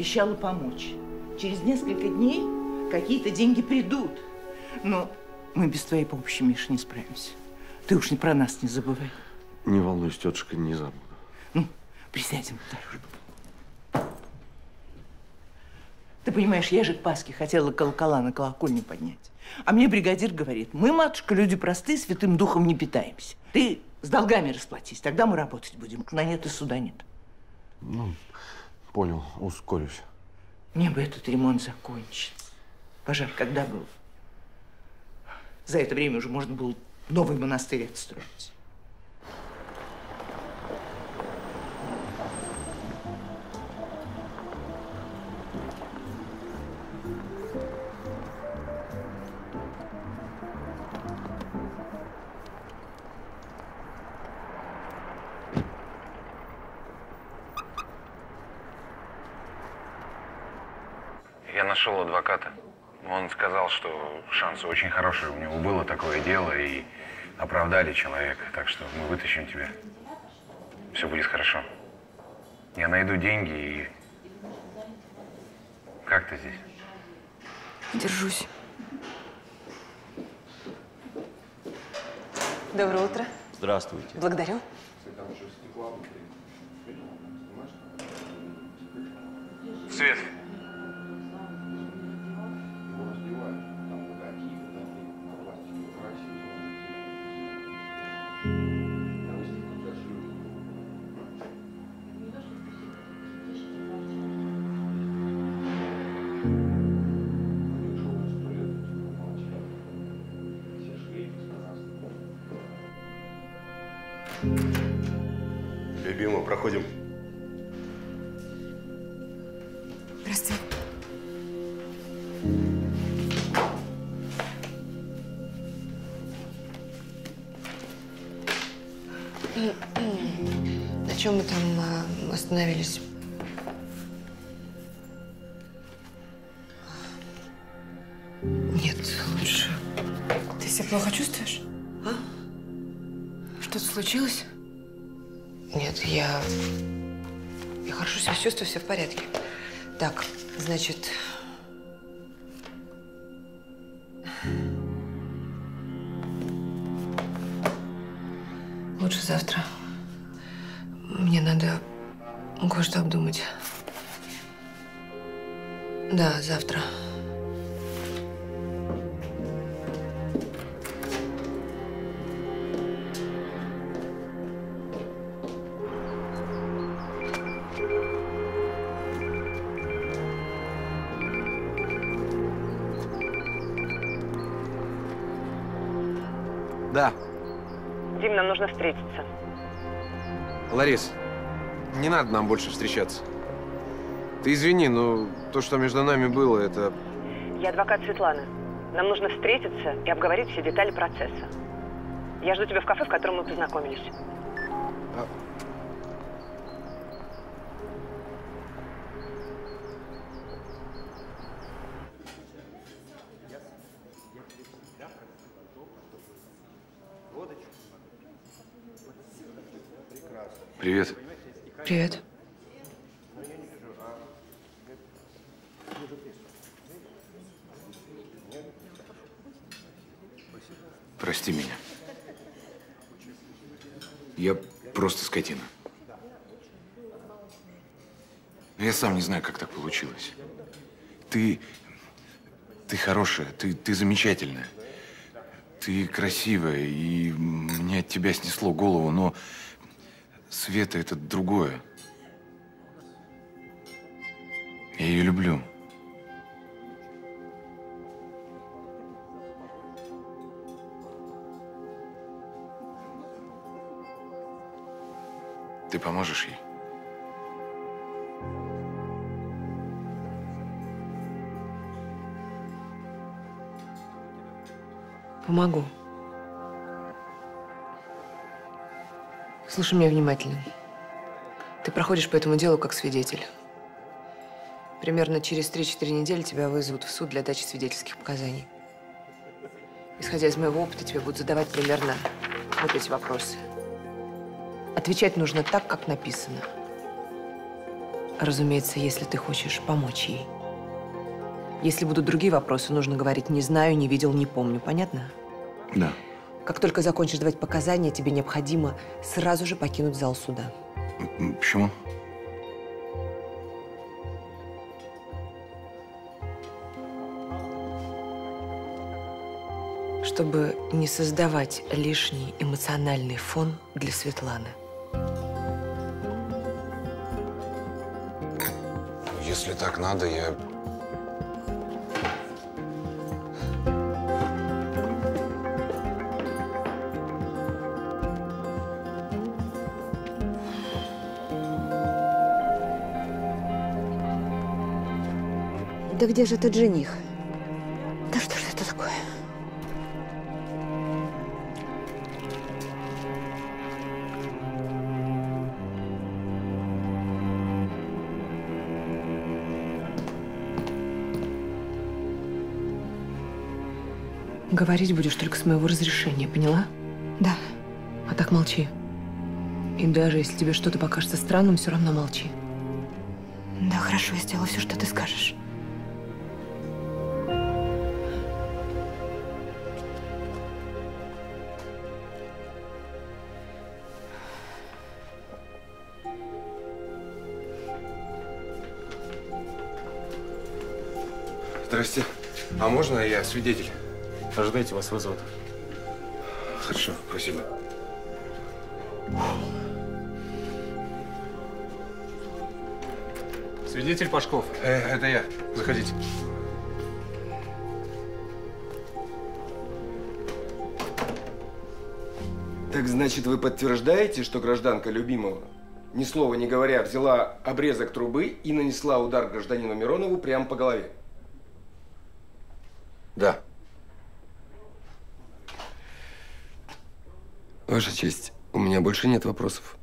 обещала помочь. Через несколько дней какие-то деньги придут. Но мы без твоей помощи, Миша, не справимся. Ты уж не про нас не забывай. Не волнуйся, тетушка, не забуду. Ну, присядем на дорожку. Ты понимаешь, я же к Пасхе хотела колокола на колокольню поднять. А мне бригадир говорит, мы, матушка, люди простые, святым духом не питаемся. Ты с долгами расплатись, тогда мы работать будем. На нет и суда нет. Ну, понял, ускорюсь. Мне бы этот ремонт закончить. Пожар когда был? За это время уже можно было новый монастырь отстроить. Шансы очень хорошие. У него было такое дело, и оправдали человека. Так что мы вытащим тебя. Все будет хорошо. Я найду деньги и... Как ты здесь? Держусь. Доброе утро. Здравствуйте. Благодарю. Любимый, проходим. Здравствуй. На чем мы там а, остановились? Нет, лучше. Ты себя плохо чувствуешь? Случилось? Нет, я... Я хорошо себя чувствую, все в порядке. Так, значит... больше встречаться. Ты извини, но то, что между нами было, это... Я адвокат Светланы. Нам нужно встретиться и обговорить все детали процесса. Я жду тебя в кафе, в котором мы познакомились. Привет. Привет. Прости меня. Я просто скотина. Но Я сам не знаю, как так получилось. Ты... Ты хорошая, ты, ты замечательная. Ты красивая, и мне от тебя снесло голову, но Света – это другое. Я ее люблю. Ты поможешь ей? Помогу. Слушай меня внимательно. Ты проходишь по этому делу как свидетель. Примерно через 3-4 недели тебя вызовут в суд для дачи свидетельских показаний. Исходя из моего опыта, тебе будут задавать примерно вот эти вопросы. Отвечать нужно так, как написано. Разумеется, если ты хочешь помочь ей. Если будут другие вопросы, нужно говорить «не знаю, не видел, не помню». Понятно? Да. Как только закончишь давать показания, тебе необходимо сразу же покинуть зал суда. Почему? Чтобы не создавать лишний эмоциональный фон для Светланы. Если так надо, я... Да где же этот жених? Да что же это такое? Говорить будешь только с моего разрешения, поняла? Да. А так молчи. И даже если тебе что-то покажется странным, все равно молчи. Да, хорошо, я сделаю все, что ты скажешь. Здрасте. А можно я свидетель? Ожидайте, вас вызовут. Хорошо, спасибо. Свидетель Пашков. Э, это я. Заходите. Так значит, вы подтверждаете, что гражданка любимого, ни слова не говоря, взяла обрезок трубы и нанесла удар гражданину Миронову прямо по голове? Да. Ваша честь, у меня больше нет вопросов.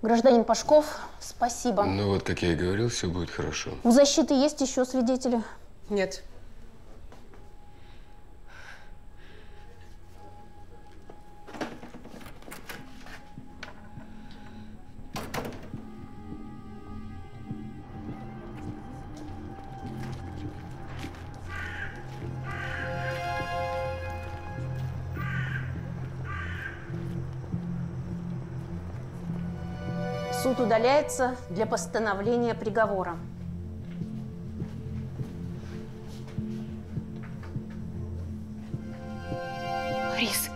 Гражданин Пашков, спасибо. Ну вот, как я и говорил, все будет хорошо. У защиты есть еще свидетели? Нет. Суд удаляется для постановления приговора. Борис.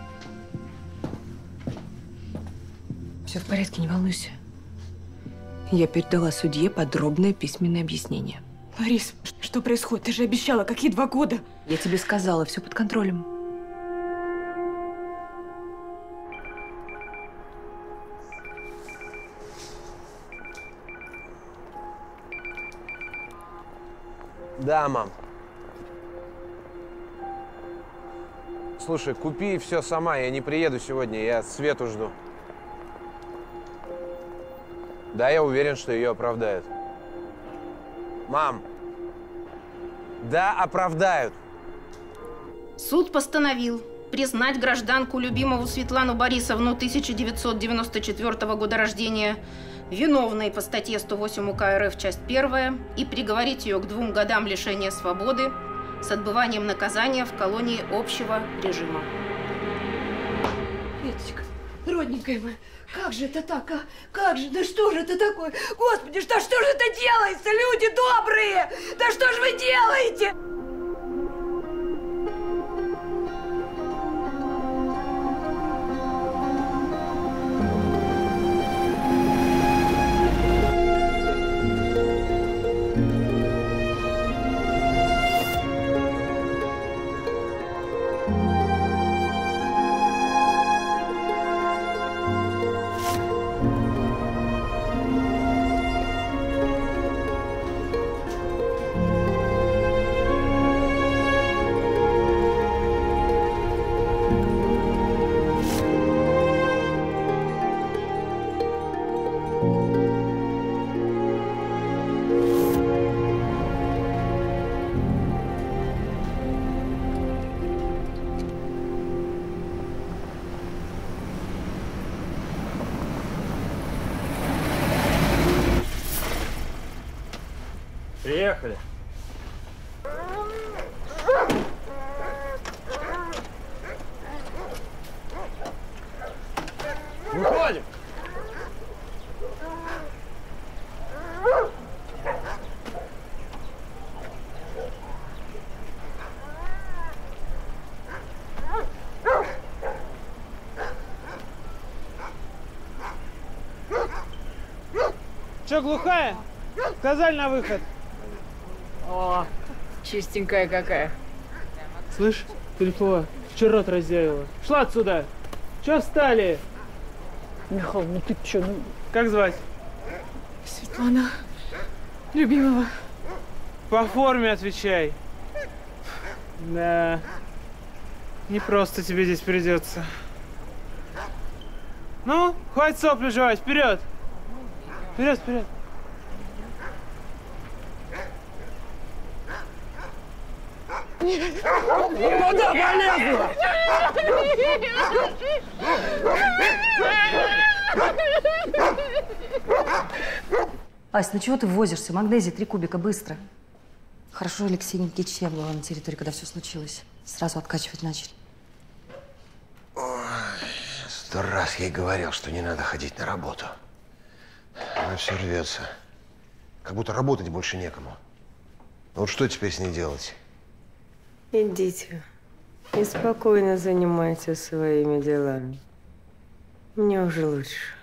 Все в порядке, не волнуйся. Я передала судье подробное письменное объяснение. Борис, что происходит? Ты же обещала, какие два года? Я тебе сказала, все под контролем. Да, мам. Слушай, купи все сама, я не приеду сегодня, я Свету жду. Да, я уверен, что ее оправдают. Мам, да, оправдают. Суд постановил признать гражданку любимову Светлану Борисовну 1994 года рождения виновной по статье 108 УК РФ, часть 1, и приговорить ее к двум годам лишения свободы с отбыванием наказания в колонии общего режима. Веточка, родненькая моя, как же это так, а? Как же, да что же это такое? Господи, да что же это делается, люди добрые? Да что же вы делаете? Че, глухая? Сказали на выход. О, чистенькая какая. Слышь, Тельфова, вчера рот разъявила. Шла отсюда. Че встали? Михаил, ну ты че, ну... Как звать? Светлана, любимого. По форме отвечай. Да. Не просто тебе здесь придется. Ну, хватит сопли жевать, вперед! Вперед, вперед! Куда полезла? Ась, ну чего ты возишься? Магнезия, три кубика, быстро. Хорошо, Алексей Никитич, я была на территории, когда все случилось. Сразу откачивать начали. Сто раз ей говорил, что не надо ходить на работу. Она все рвется. Как будто работать больше некому. Ну вот что теперь с ней делать? Идите. И спокойно занимайтесь своими делами. Мне уже лучше.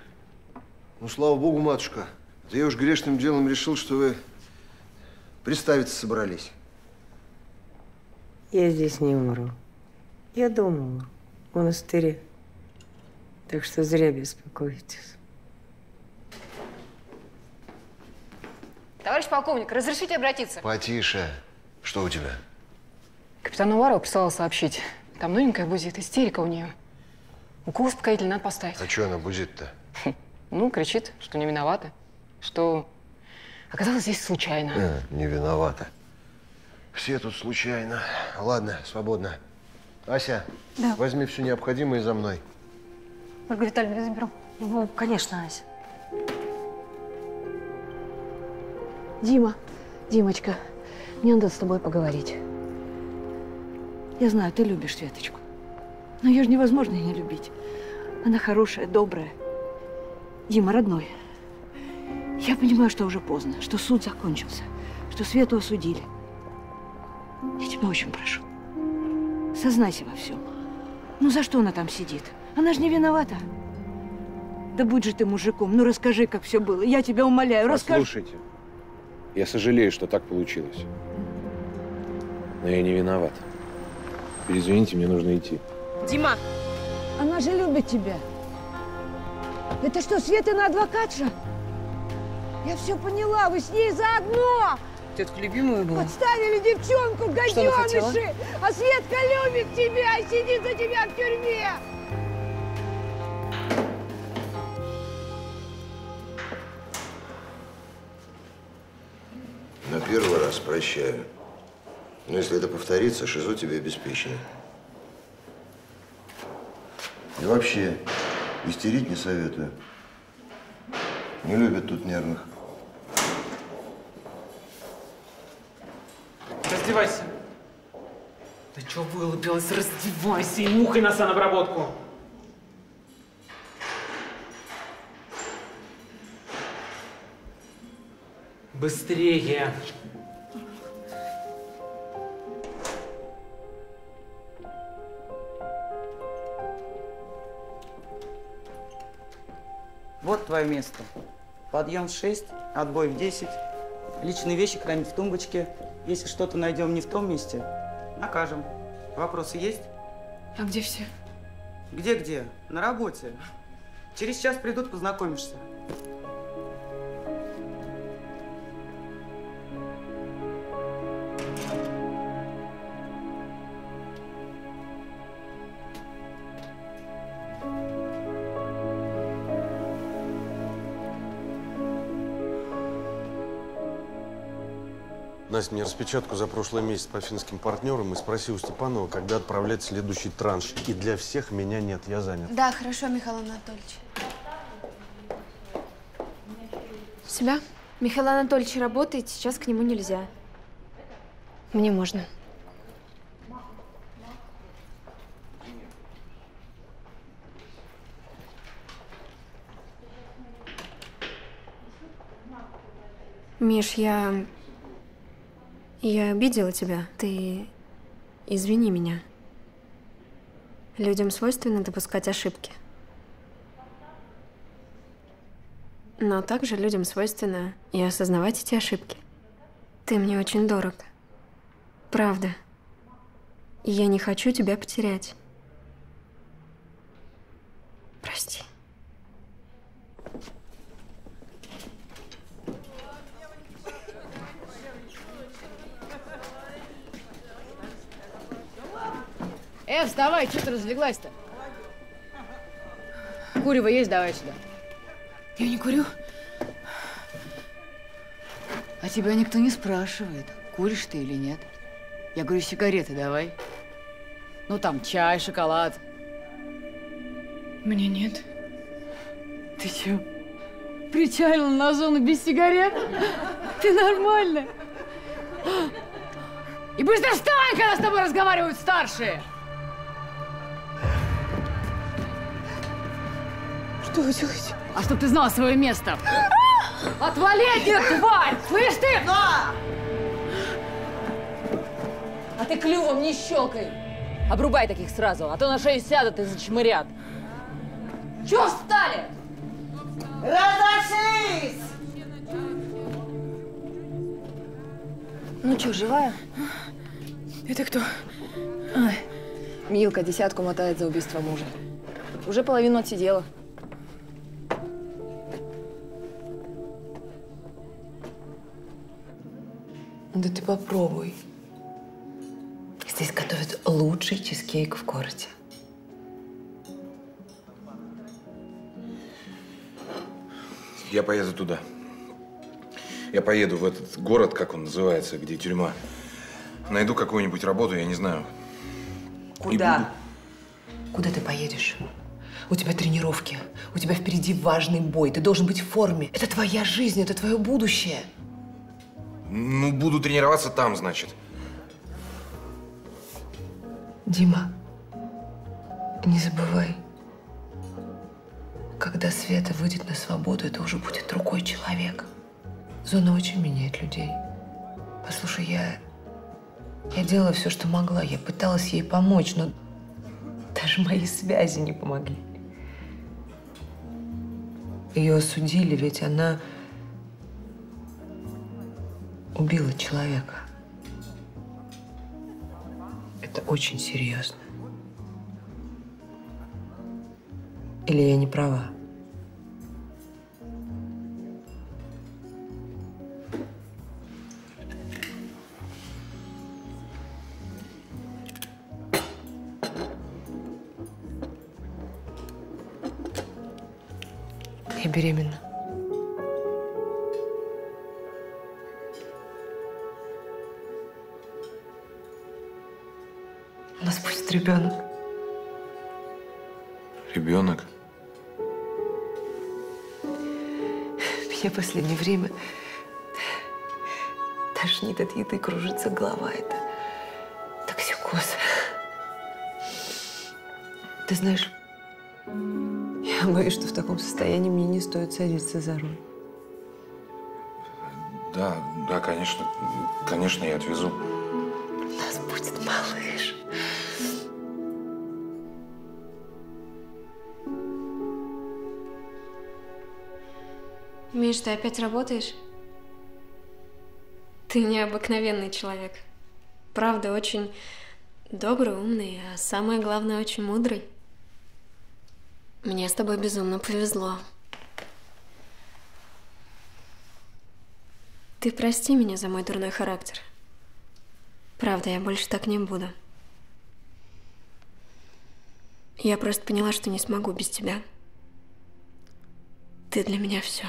Ну, слава богу, матушка. Да я уж грешным делом решил, что вы представиться собрались. Я здесь не умру. Я дома умру. В монастыре. Так что зря беспокоитесь. Товарищ полковник, разрешите обратиться? Потише. Что у тебя? Капитан Уварова прислала сообщить. Там новенькая бузит, истерика у нее. Укол успокоительный надо поставить. А что она бузит-то? Ну, кричит, что не виновата. Что оказалось здесь случайно. А, не виновата. Все тут случайно. Ладно, свободно. Ася, Да. возьми все необходимое за мной. Ольга Витальевна, я заберу. Ну, конечно, Ася. Дима, Димочка, мне надо с тобой поговорить. Я знаю, ты любишь Светочку. Но ее же невозможно не любить. Она хорошая, добрая. Дима, родной, я понимаю, что уже поздно, что суд закончился, что Свету осудили. Я тебя очень прошу, сознайся во всем. Ну за что она там сидит? Она же не виновата. Да будь же ты мужиком, ну расскажи, как все было. Я тебя умоляю, расскажи. Послушайте, я сожалею, что так получилось. Но я не виноват. Перезвоните, мне нужно идти. Дима! Она же любит тебя. Это что, Светина адвокатша? Я все поняла, вы с ней заодно! Тетка любимую была. Подставили девчонку, гаденыши! А Светка любит тебя и сидит за тебя в тюрьме! Прощаю. Но если это повторится, шизу тебе обеспечено. И вообще, истерить не советую. Не любят тут нервных. Раздевайся. Да что вылупилась? Раздевайся и мухой на санобработку. Быстрее. Вот твое место. Подъем в 6, отбой в 10. Личные вещи хранить в тумбочке. Если что-то найдем не в том месте, накажем. Вопросы есть? А где все? Где-где? На работе. Через час придут, познакомишься. Настя, мне распечатку за прошлый месяц по финским партнерам и спроси у Степанова, когда отправлять следующий транш. И для всех меня нет, я занят. Да, хорошо, Михаил Анатольевич. Себя? Михаил Анатольевич работает, сейчас к нему нельзя. Мне можно. Миш, я... Я обидела тебя. Ты извини меня. Людям свойственно допускать ошибки. Но также людям свойственно и осознавать эти ошибки. Ты мне очень дорог. Правда. И я не хочу тебя потерять. Прости. Э, вставай, что ты разлеглась-то? Курево есть, давай сюда. Я не курю. А тебя никто не спрашивает, куришь ты или нет. Я говорю, сигареты давай. Ну там чай, шоколад. Мне нет. Ты чё? Причалила на зону без сигарет? Ты нормально? И быстро встань, когда с тобой разговаривают старшие! Что вы делаете? А чтоб ты знал свое место. Отвали от них, тварь! Слышь ты? А ты клювом не щелкай. Обрубай таких сразу, а то на шею сядут и зачмырят. Чего встали? Разошлись! Ну что, живая? Это кто? Ай, Милка десятку мотает за убийство мужа. Уже половину отсидела. Да ты попробуй. Здесь готовят лучший чизкейк в городе. Я поеду туда. Я поеду в этот город, как он называется, где тюрьма. Найду какую-нибудь работу, я не знаю. Куда? Куда ты поедешь? У тебя тренировки, у тебя впереди важный бой, ты должен быть в форме. Это твоя жизнь, это твое будущее. Ну, буду тренироваться там, значит. Дима, не забывай, когда Света выйдет на свободу, это уже будет другой человек. Зона очень меняет людей. Послушай, я, я делала все, что могла. Я пыталась ей помочь, но даже мои связи не помогли. Ее осудили, ведь она убила человека. Это очень серьезно. Или я не права? Я беременна. Будет ребенок. Ребенок? Меня в последнее время тошнит от еды, кружится голова. Это токсикоз. Ты знаешь, я боюсь, что в таком состоянии мне не стоит садиться за руль. Да, да, конечно. Конечно, я отвезу. Миш, ты опять работаешь? Ты необыкновенный человек. Правда, очень добрый, умный, а самое главное, очень мудрый. Мне с тобой безумно повезло. Ты прости меня за мой дурной характер. Правда, я больше так не буду. Я просто поняла, что не смогу без тебя. Ты для меня все.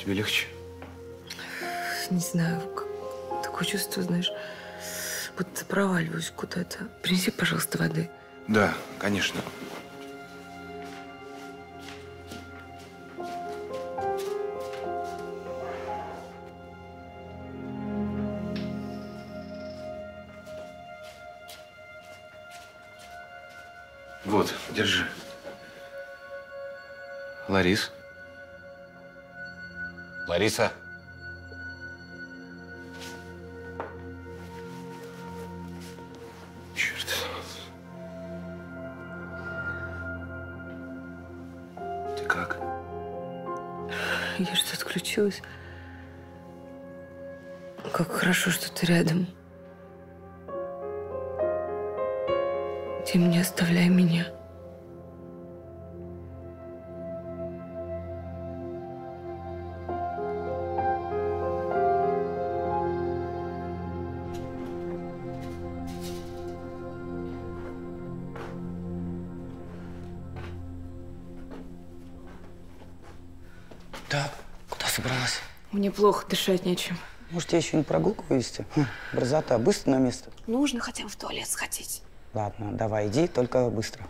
Тебе легче? Не знаю, такое чувство, знаешь, будто проваливаюсь куда-то. Принеси, пожалуйста, воды. Да, конечно. Вот, держи. Ларис. Лариса? Черт. Ты как? Я что, отключилась? Как хорошо, что ты рядом. Ты не оставляй меня. Дышать нечем. Может, тебе еще не прогулку вывести? Хм, Борзота, быстро на место. Нужно хотя бы в туалет сходить. Ладно, давай, иди, только быстро.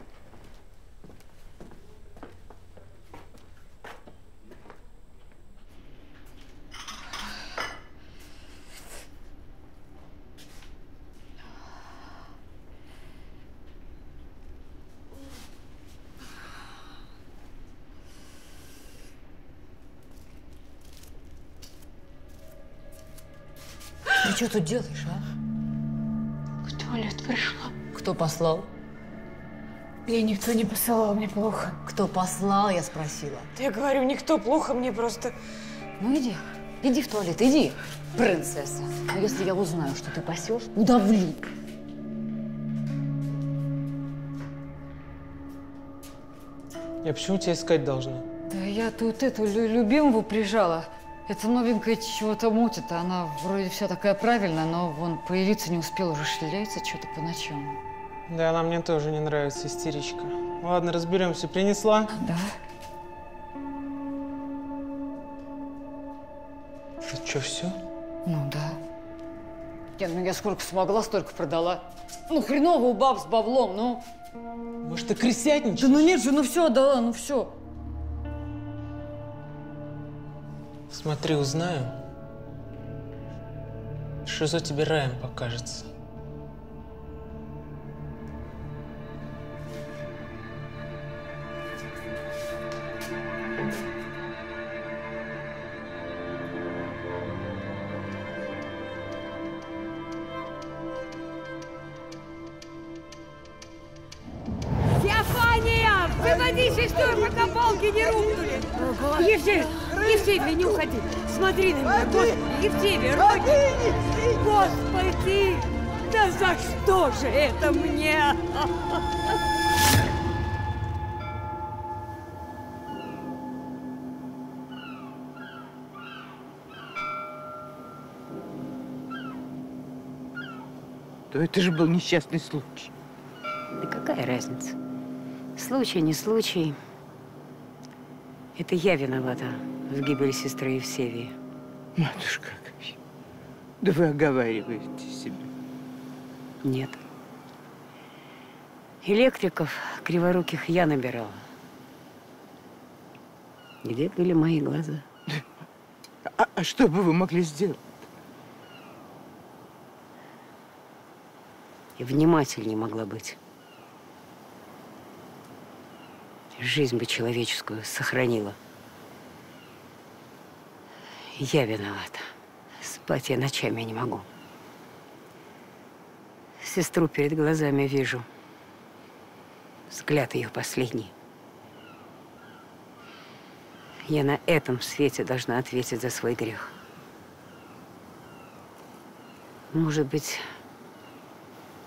Что тут делаешь, а? В туалет пришла. Кто послал? Меня никто не посылал, мне плохо. Кто послал, я спросила. Я говорю, никто плохо, мне просто... Ну иди, иди в туалет, иди, принцесса. А если я узнаю, что ты пасешь, удавлю. Я почему тебя искать должна? Да я тут эту лю- любимого прижала. Это новенькая чего-то мутит. а Она вроде вся такая правильная, но вон появиться не успела, уже шляется что-то по ночам. Да, она мне тоже не нравится, истеричка. Ладно, разберемся. Принесла? Да. Это что, все? Ну да. Я, ну я сколько смогла, столько продала. Ну хреново у баб с баблом, ну. Может, ты крысятничаешь? Да ну нет же, ну все отдала, ну все. Смотри, узнаю. Шизо тебе раем покажется. Господи! Евсей, родина! Господи! Да за что же это мне? То это же был несчастный случай. Да какая разница? Случай, не случай. Это я виновата в гибели сестры Евсевии. Матушка, да вы оговариваете себя. Нет. Электриков криворуких я набирала. Где были мои глаза? А, а что бы вы могли сделать? И внимательнее могла быть. Жизнь бы человеческую сохранила. Я виновата. Спать я ночами не могу. Сестру перед глазами вижу. Взгляд ее последний. Я на этом свете должна ответить за свой грех. Может быть,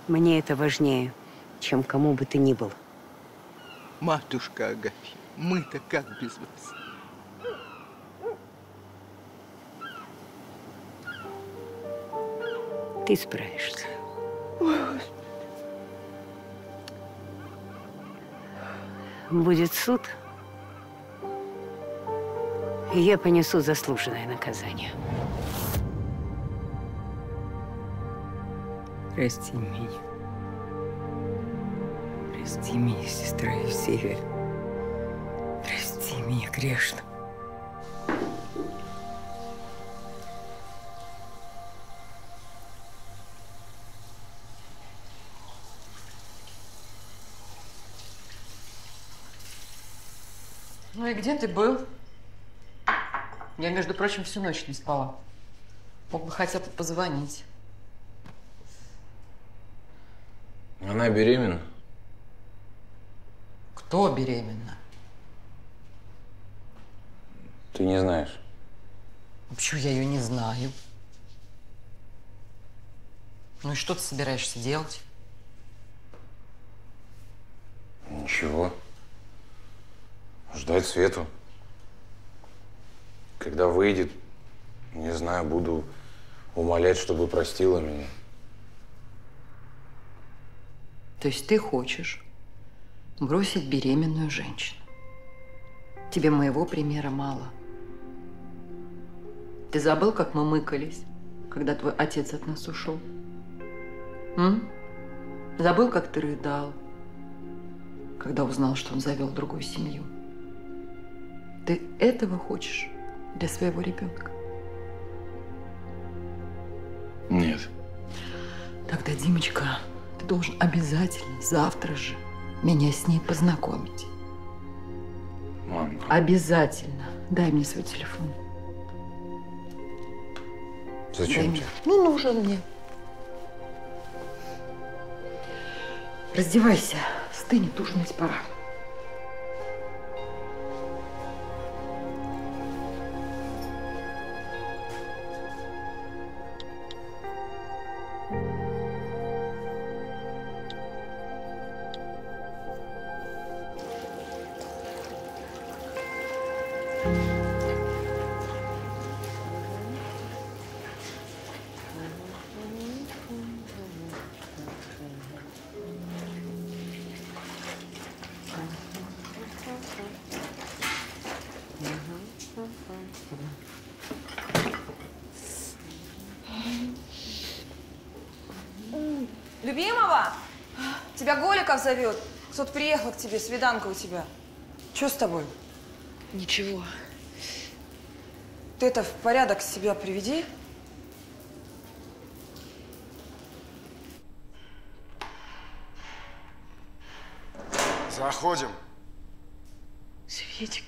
мне это важнее, чем кому бы ты ни был. Матушка Агафья, мы-то как без вас? Ты справишься. Будет суд, и я понесу заслуженное наказание. Прости меня. Прости меня, сестра Евсевия. Прости меня, грешно. Где ты был? Я, между прочим, всю ночь не спала. Мог бы хотя бы позвонить. Она беременна. Кто беременна? Ты не знаешь. Почему я ее не знаю? Ну и что ты собираешься делать? Ничего. Ждать Свету. Когда выйдет, не знаю, буду умолять, чтобы простила меня. То есть ты хочешь бросить беременную женщину? Тебе моего примера мало. Ты забыл, как мы мыкались, когда твой отец от нас ушел? М? Забыл, как ты рыдал, когда узнал, что он завел другую семью? Ты этого хочешь для своего ребенка? Нет. Тогда, Димочка, ты должен обязательно завтра же меня с ней познакомить. Мам. Обязательно. Дай мне свой телефон. Дай Зачем мне. тебе? Ну, нужен мне. Раздевайся. Стынет, ужинать пора. Любимого? Тебя Голиков зовет. Кто-то приехал к тебе, свиданка у тебя. Что с тобой? Ничего. Ты это в порядок себя приведи. Заходим. Светик,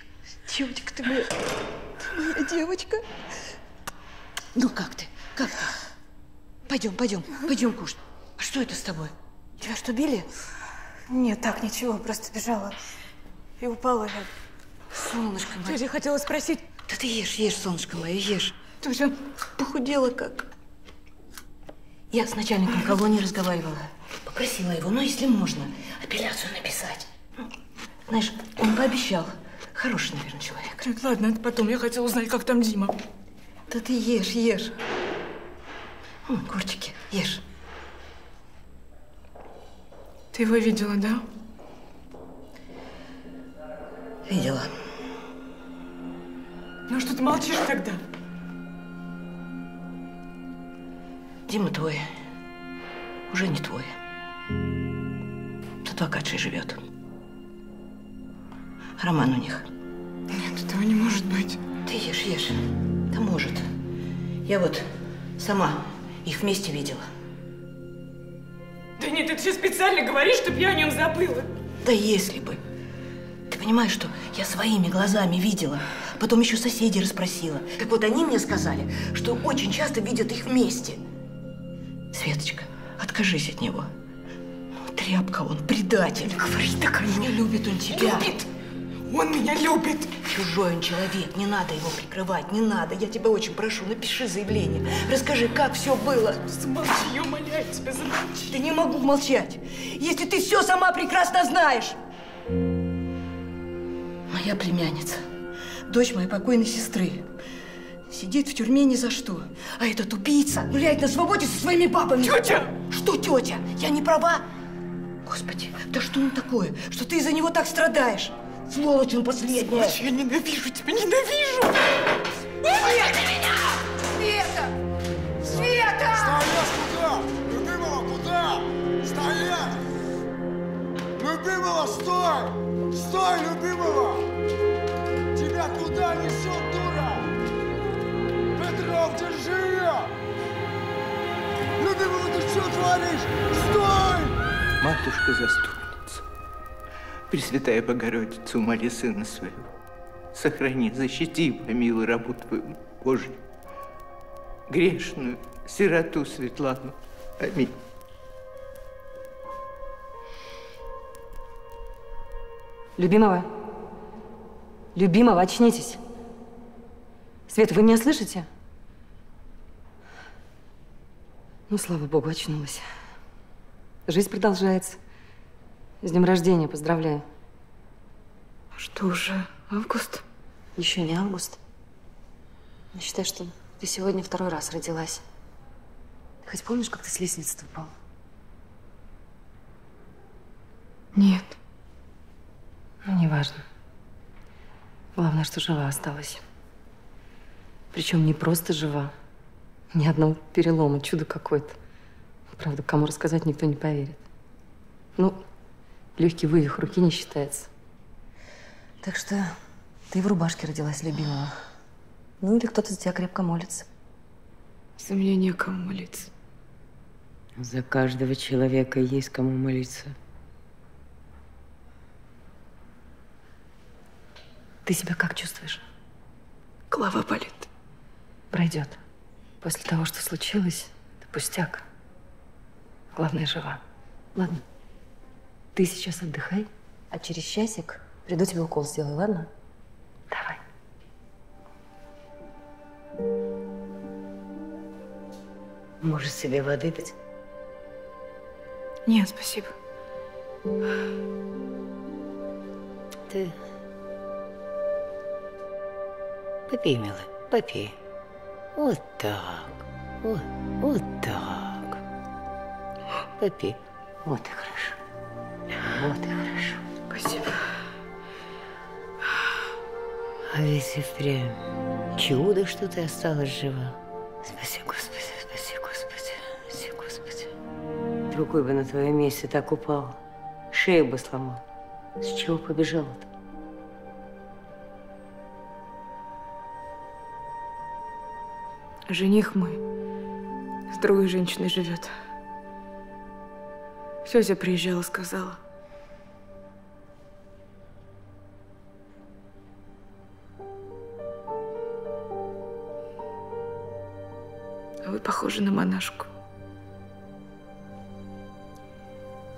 девочка, ты моя, ты моя девочка. Ну как ты? Как ты? Пойдем, пойдем, пойдем кушать. Что это с тобой? Тебя что, били? Нет, так, ничего, просто бежала. И упала я. Солнышко мое. Тетя хотела спросить. Да ты ешь, ешь, солнышко мое, ешь. Ты уже похудела как. Я с начальником колонии разговаривала. Попросила его, ну, если можно, апелляцию написать. Знаешь, он пообещал. Хороший, наверное, человек. Так, ладно, это потом. Я хотела узнать, как там Дима. Да ты ешь, ешь. М, Курчики, ешь. Ты его видела, да? Видела. Ну что ты молчишь тогда? Дима твой. Уже не твой. С адвокатшей живет. Роман у них. Нет, этого не может быть. Ты ешь, ешь. Да может. Я вот сама их вместе видела. Да нет, ты все специально говоришь, чтобы я о нем забыла. Да если бы. Ты понимаешь, что я своими глазами видела. Потом еще соседей расспросила. Так вот, они мне сказали, что очень часто видят их вместе. Светочка, откажись от него. Ну, Тряпка он, предатель. Говори так, Не любит он тебя. Любит. Он меня любит. Чужой он человек, не надо его прикрывать, не надо. Я тебя очень прошу, напиши заявление. Расскажи, как все было. Замолчи, я умоляю тебя, замолчи. Да не могу молчать, если ты все сама прекрасно знаешь. Моя племянница, дочь моей покойной сестры, сидит в тюрьме ни за что. А этот убийца гуляет на свободе со своими бабами. Тетя! Что тетя? Я не права? Господи, да что он такое, что ты из-за него так страдаешь? Сволочь он последняя. Сволочь, я ненавижу тебя, ненавижу! Света меня! Света! Света! Стоять куда? Любимого, куда? Стоять! Любимого, стой! Стой, любимого! Тебя куда несет, дура? Петров, держи ее! Любимого, ты что творишь? Стой! Матушка-заступница, Пресвятая Богородица, умоли Сына Своего, сохрани, защити помилуй рабу Твоему, Божию, грешную сироту Светлану. Аминь. Любимого, любимого, очнитесь. Света, вы меня слышите? Ну, слава богу, очнулась. Жизнь продолжается. С днем рождения, поздравляю. Что уже? Август? Еще не август. Но считай, что ты сегодня второй раз родилась. Ты хоть помнишь, как ты с лестницы упал? Нет. Ну, неважно. Главное, что жива осталась. Причем не просто жива. Ни одного перелома, чудо какое-то. Правда, кому рассказать никто не поверит. Ну, легкий вывих руки не считается. Так что ты в рубашке родилась, любимого. Ну, или кто-то за тебя крепко молится. За меня некому молиться. За каждого человека есть кому молиться. Ты себя как чувствуешь? Голова болит. Пройдет. После того, что случилось, это пустяк. Главное, жива. Ладно. Ты сейчас отдыхай, а через часик приду тебе укол сделаю, ладно? Давай. Может, себе воды дать? Нет, спасибо. Ты... Попей, милая, попей. Вот так. Вот, вот так. Попей. Вот и хорошо. Вот и хорошо. Спасибо. А ведь и впрямь чудо, что ты осталась жива. Спаси, Господи, спаси, Господи, спаси, Господи. Другой бы на твоем месте так упал. Шею бы сломал. С чего побежал-то? Жених мой с другой женщиной живет. Тетя приезжала, сказала. А Вы похожи на монашку.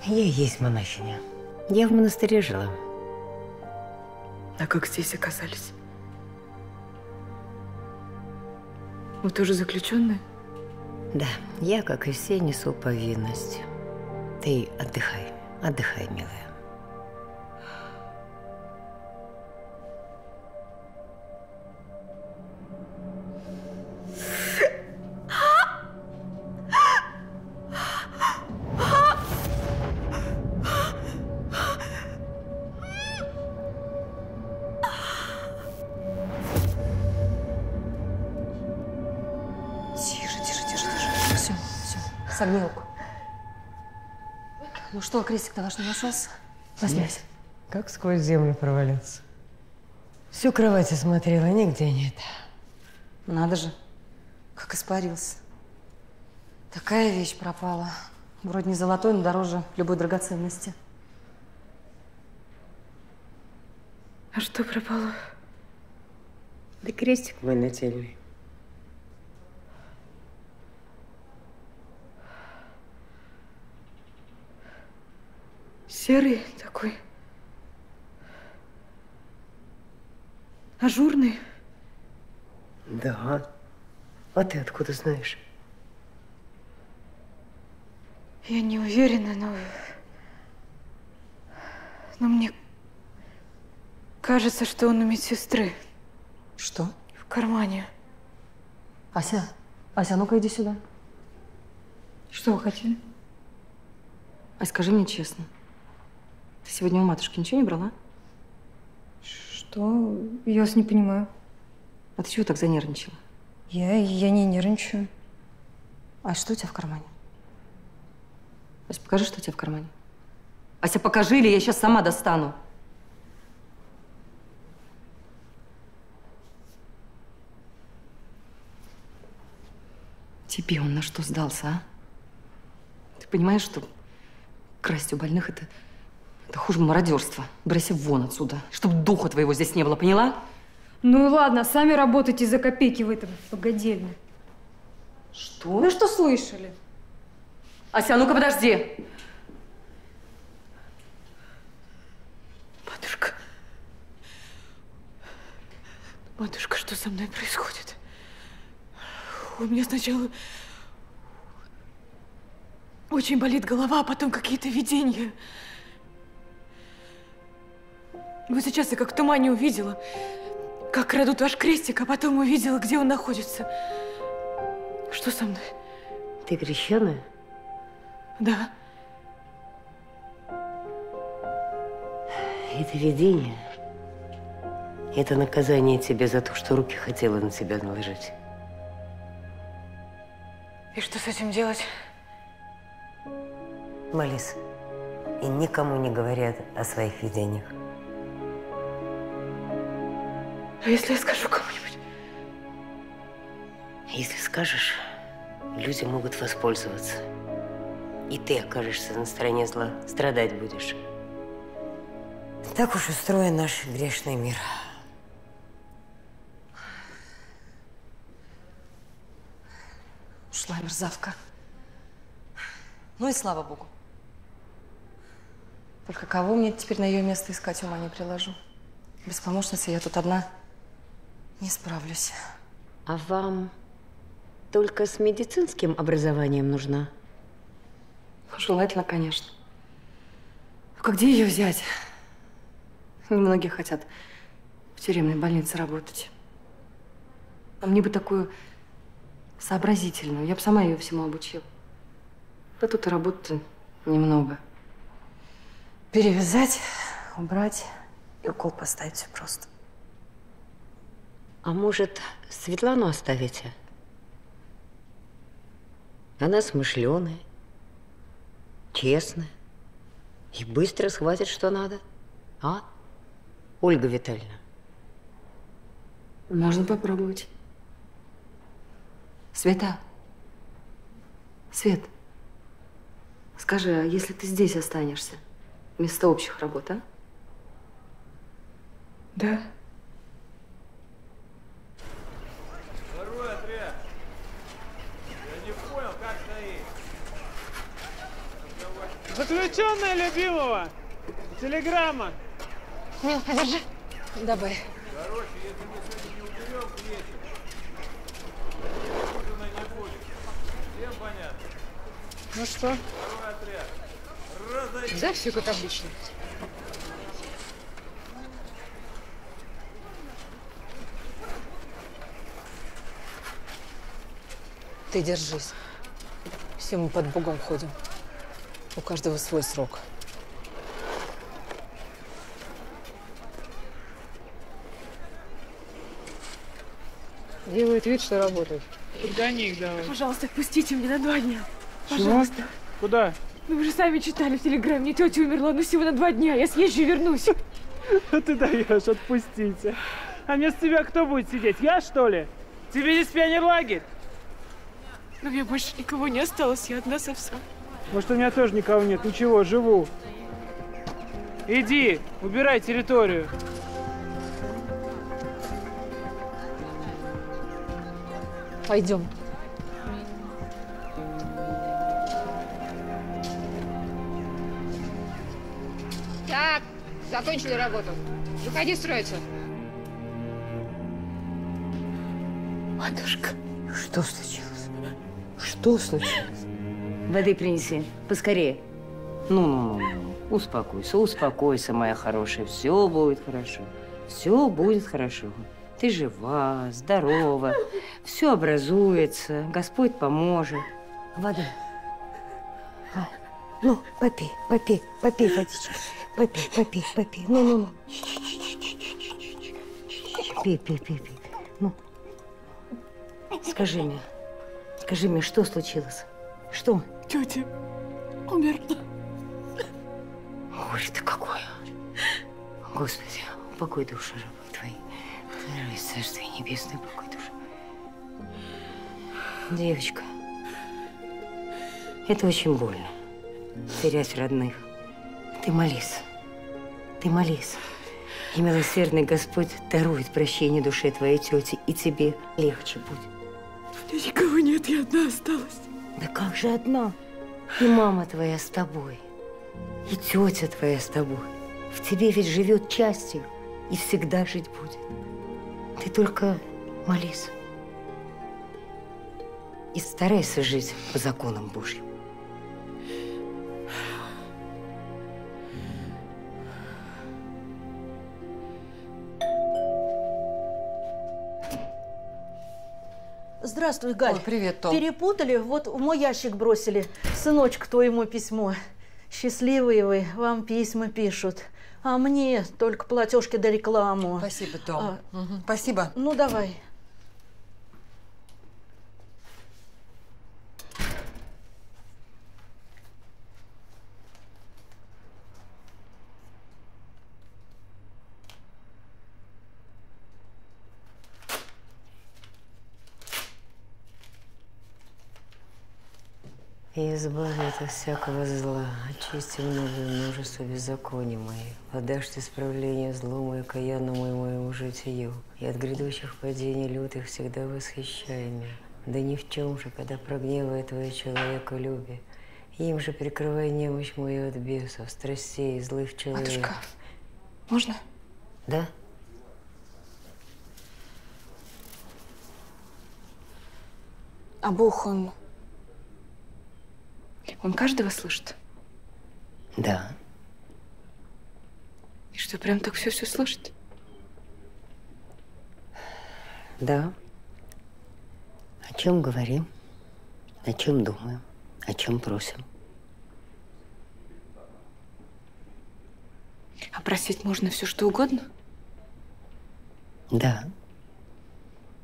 Я и есть монахиня. Я в монастыре жила. А как здесь оказались? Вы тоже заключенные? Да, я, как и все, несу повинность. Ты отдыхай, отдыхай, милая. Что, крестик-то ваш не нашелся? Возьмись. Как сквозь землю провалился. Всю кровать осмотрела, нигде нет. Надо же, как испарился. Такая вещь пропала. Вроде не золотой, но дороже любой драгоценности. А что пропало? Да крестик мой нательный. Серый такой. Ажурный. Да. А ты откуда знаешь? Я не уверена, но... Но мне кажется, что он у медсестры. Что? В кармане. Ася, Ася, а ну-ка иди сюда. Что вы хотели? Ась, скажи мне честно. Ты сегодня у матушки ничего не брала? Что? Я вас не понимаю. А ты чего так занервничала? Я, я не нервничаю. А что у тебя в кармане? Ася, покажи, что у тебя в кармане. Ася, покажи, или я сейчас сама достану. Тебе он на что сдался, а? Ты понимаешь, что красть у больных это, это хуже мародерства. Брайся вон отсюда, чтобы духа твоего здесь не было, поняла? Ну и ладно, сами работайте за копейки в этом богадельне. Что? Вы что слышали? Ася, а ну-ка подожди. Матушка. Матушка, что со мной происходит? У меня сначала очень болит голова, а потом какие-то видения. Вот сейчас я как в тумане увидела, как крадут ваш крестик, а потом увидела, где он находится. Что со мной? Ты крещеная? Да. Это видение. Это наказание тебе за то, что руки хотела на тебя наложить. И что с этим делать? Молись. И никому не говорят о своих видениях. А если я скажу кому-нибудь? Если скажешь, люди могут воспользоваться. И ты окажешься на стороне зла. Страдать будешь. Так уж устроен наш грешный мир. Ушла мерзавка. Ну и слава богу. Только кого мне теперь на ее место искать, ума не приложу. Без помощницы я тут одна не справлюсь. А вам только с медицинским образованием нужна? Желательно, конечно. Только где ее взять? Немногие хотят в тюремной больнице работать. А мне бы такую сообразительную. Я бы сама ее всему обучила. Да тут и работы немного. Перевязать, убрать и укол поставить все просто. А может, Светлану оставите? Она смышленая, честная и быстро схватит, что надо. А, Ольга Витальевна? Можно попробовать. Света. Свет. Скажи, а если ты здесь останешься? Вместо общих работ, а? Да. Второй отряд. Я не понял, как стоит. Заключенная любимого! Телеграмма! Мил, подержи. Давай. Короче, если мы сегодня не уберем к вечеру, не будет. Всем понятно? Ну что? Второй отряд. Разойдись. Да, все как обычно. Ты держись. Все мы под Богом ходим. У каждого свой срок. Делает вид, что работает. До них давай. Пожалуйста, отпустите меня на два дня. Чего? Пожалуйста. Куда? Ну вы же сами читали в телеграме, мне тетя умерла, ну всего на два дня. Я съезжу и вернусь. Ну ты даешь, отпустите. А вместо тебя кто будет сидеть? Я, что ли? Тебе здесь пионерлагерь? Но мне больше никого не осталось, я одна совсем. Может, у меня тоже никого нет. Ничего, живу. Иди, убирай территорию. Пойдем. Так, закончили работу. Выходи строиться. Матушка, что случилось? Что случилось? Воды принеси, поскорее. Ну-ну-ну, успокойся, успокойся, моя хорошая. Все будет хорошо. Все будет хорошо. Ты жива, здорова, все образуется, Господь поможет. Вода. А, Ну, попей, попей, попей водички. Попей, попей, попей. Ну-ну-ну. Пей, пей, пей, пей. Ну. Скажи мне, скажи мне, что случилось? Что? Тетя умерла. Горе ты какое. Господи, упокой души рабы твои. Твое царствие небесное, упокой души. Девочка, это очень больно. Терять родных. Ты молись. Ты молись. И милосердный Господь дарует прощение душе твоей тети, и тебе легче будет. У меня никого нет, я одна осталась. Да как же одна? И мама твоя с тобой, и тетя твоя с тобой. В тебе ведь живет частью и всегда жить будет. Ты только молись. И старайся жить по законам Божьим. Здравствуй, Галь. Ой, привет, Том. Перепутали, вот в мой ящик бросили. Сыночек твоему письмо. Счастливые вы, вам письма пишут. А мне только платежки да рекламу. Спасибо, Том. А, Мгм, Спасибо. Ну, давай. И избави от всякого зла, очисти многое множество беззаконий моих, отдашь ты исправление злому и каянному и моему житию, и от грядущих падений лютых всегда восхищай меня. Да ни в чем же, когда прогневает твое человеколюбие, им же прикрывай немощь мою от бесов, страстей, злых человеков. Матушка, можно? Да? А Бог, он... Он каждого слышит? Да. И что, прям так все-все слышит? Да. О чем говорим? О чем думаем? О чем просим? А просить можно все что угодно? Да.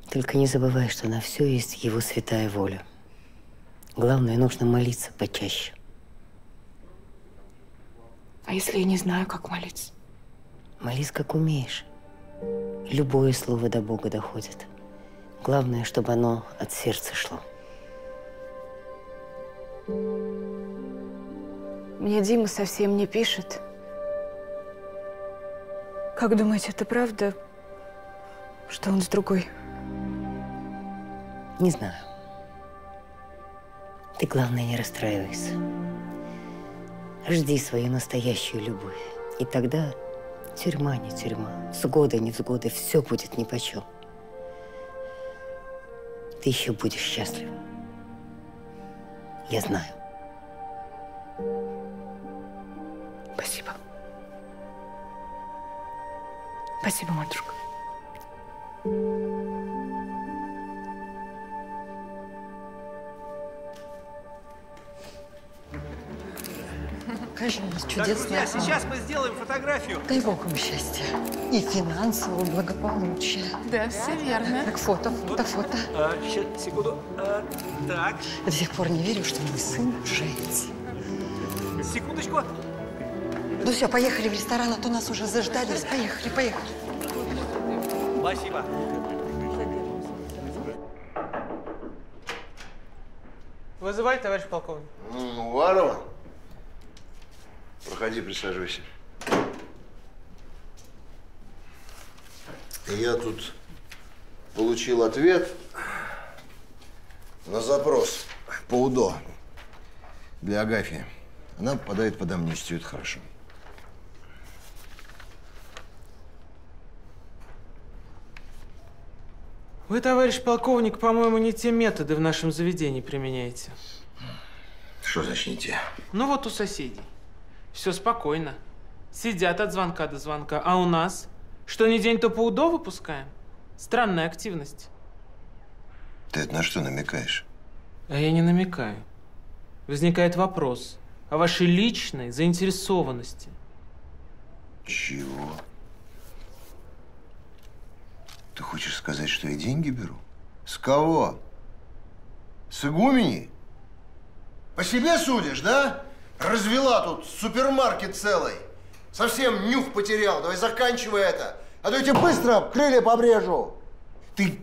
Только не забывай, что на все есть его святая воля. Главное, нужно молиться почаще. А если я не знаю, как молиться? Молись, как умеешь. Любое слово до Бога доходит. Главное, чтобы оно от сердца шло. Мне Дима совсем не пишет. Как думаете, это правда, что он с другой? Не знаю. Ты, главное, не расстраивайся. Жди свою настоящую любовь. И тогда тюрьма не тюрьма, сгода не сгода, все будет нипочем. Ты еще будешь счастлив. Я знаю. Спасибо. Спасибо, матушка. Конечно, у нас Так, чудесная... друзья, сейчас мы сделаем фотографию. Дай Бог им счастья. И финансового благополучия. Да, все верно. Так, фото, фото, фото. А, сейчас, секунду. А, так, Я до сих пор не верю, что мой сын женится. секундочку. Ну все, поехали в ресторан, а то нас уже заждались. Поехали, поехали. Спасибо. Вызывай, товарищ полковник. Уварова? Проходи, присаживайся. Я тут получил ответ на запрос по УДО для Агафьи. Она попадает под амнистию, это хорошо. Вы, товарищ полковник, по-моему, не те методы в нашем заведении применяете. Что значит не те? Ну вот у соседей. Все спокойно. Сидят от звонка до звонка. А у нас? Что ни день, то по УДО выпускаем? Странная активность. Ты это на что намекаешь? А я не намекаю. Возникает вопрос о вашей личной заинтересованности. Чего? Ты хочешь сказать, что я деньги беру? С кого? С игумени? По себе судишь, да? Развела тут супермаркет целый. Совсем нюх потерял. Давай заканчивай это. А то я тебе быстро крылья побрежу. Ты...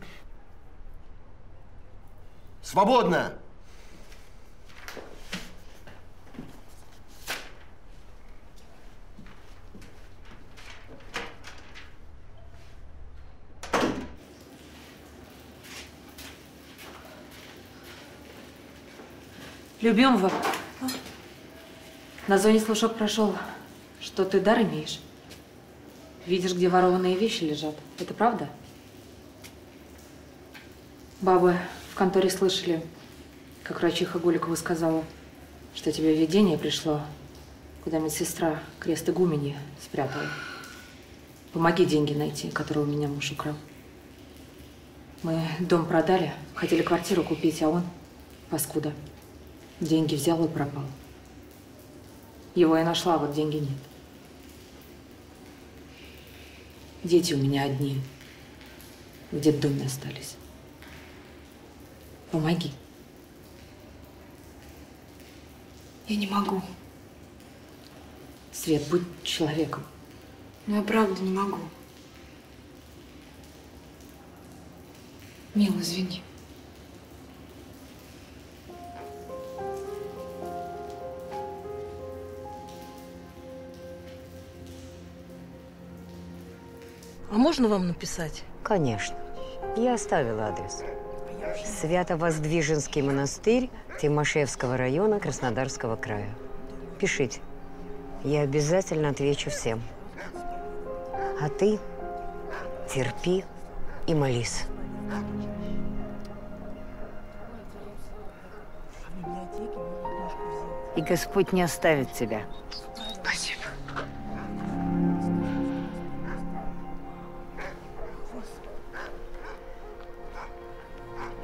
Свободно. Любимого, на зоне слушок прошел, что ты дар имеешь. Видишь, где ворованные вещи лежат. Это правда? Бабы в конторе слышали, как врачиха Голикова сказала, что тебе видение пришло, куда медсестра крест игумени спрятала. Помоги деньги найти, которые у меня муж украл. Мы дом продали, хотели квартиру купить, а он, паскуда, деньги взял и пропал. Его я нашла, вот деньги нет. Дети у меня одни. В детдоме остались. Помоги. Я не могу. Свет, будь человеком. Но я правда не могу. Мил, извини. А можно вам написать? Конечно. Я оставила адрес. Свято-Воздвиженский монастырь Тимошевского района Краснодарского края. Пишите. Я обязательно отвечу всем. А ты терпи и молись. И Господь не оставит тебя.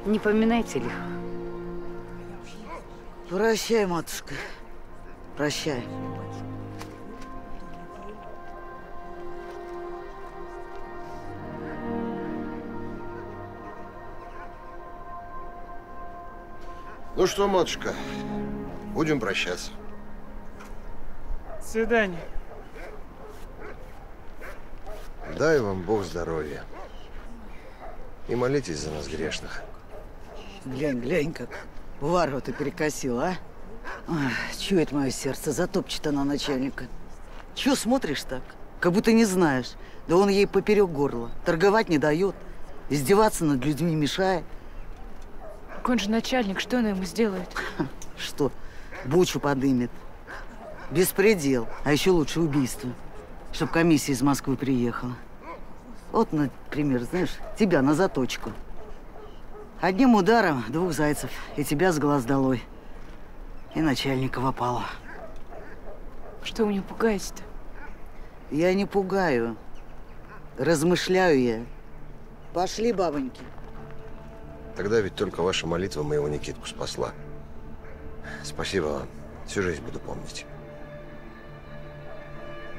Не поминайте лих. Прощай, матушка. Прощай. Ну что, матушка, будем прощаться. Свидание. Дай вам Бог здоровья. И молитесь за нас грешных. Глянь, глянь, как варву ты перекосил, а? Ах, чует мое сердце, затопчет она начальника. Чего смотришь так? Как будто не знаешь. Да он ей поперек горла. Торговать не дает. Издеваться над людьми мешает. Так он же начальник, что она ему сделает? Что, бучу подымет. Беспредел, а еще лучше убийство. Чтоб комиссия из Москвы приехала. Вот, например, знаешь, тебя на заточку. Одним ударом двух зайцев. И тебя с глаз долой. И начальника в опалу. Что вы меня пугаете-то? Я не пугаю. Размышляю я. Пошли, бабоньки. Тогда ведь только ваша молитва моего Никитку спасла. Спасибо вам. Всю жизнь буду помнить.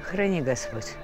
Храни Господь.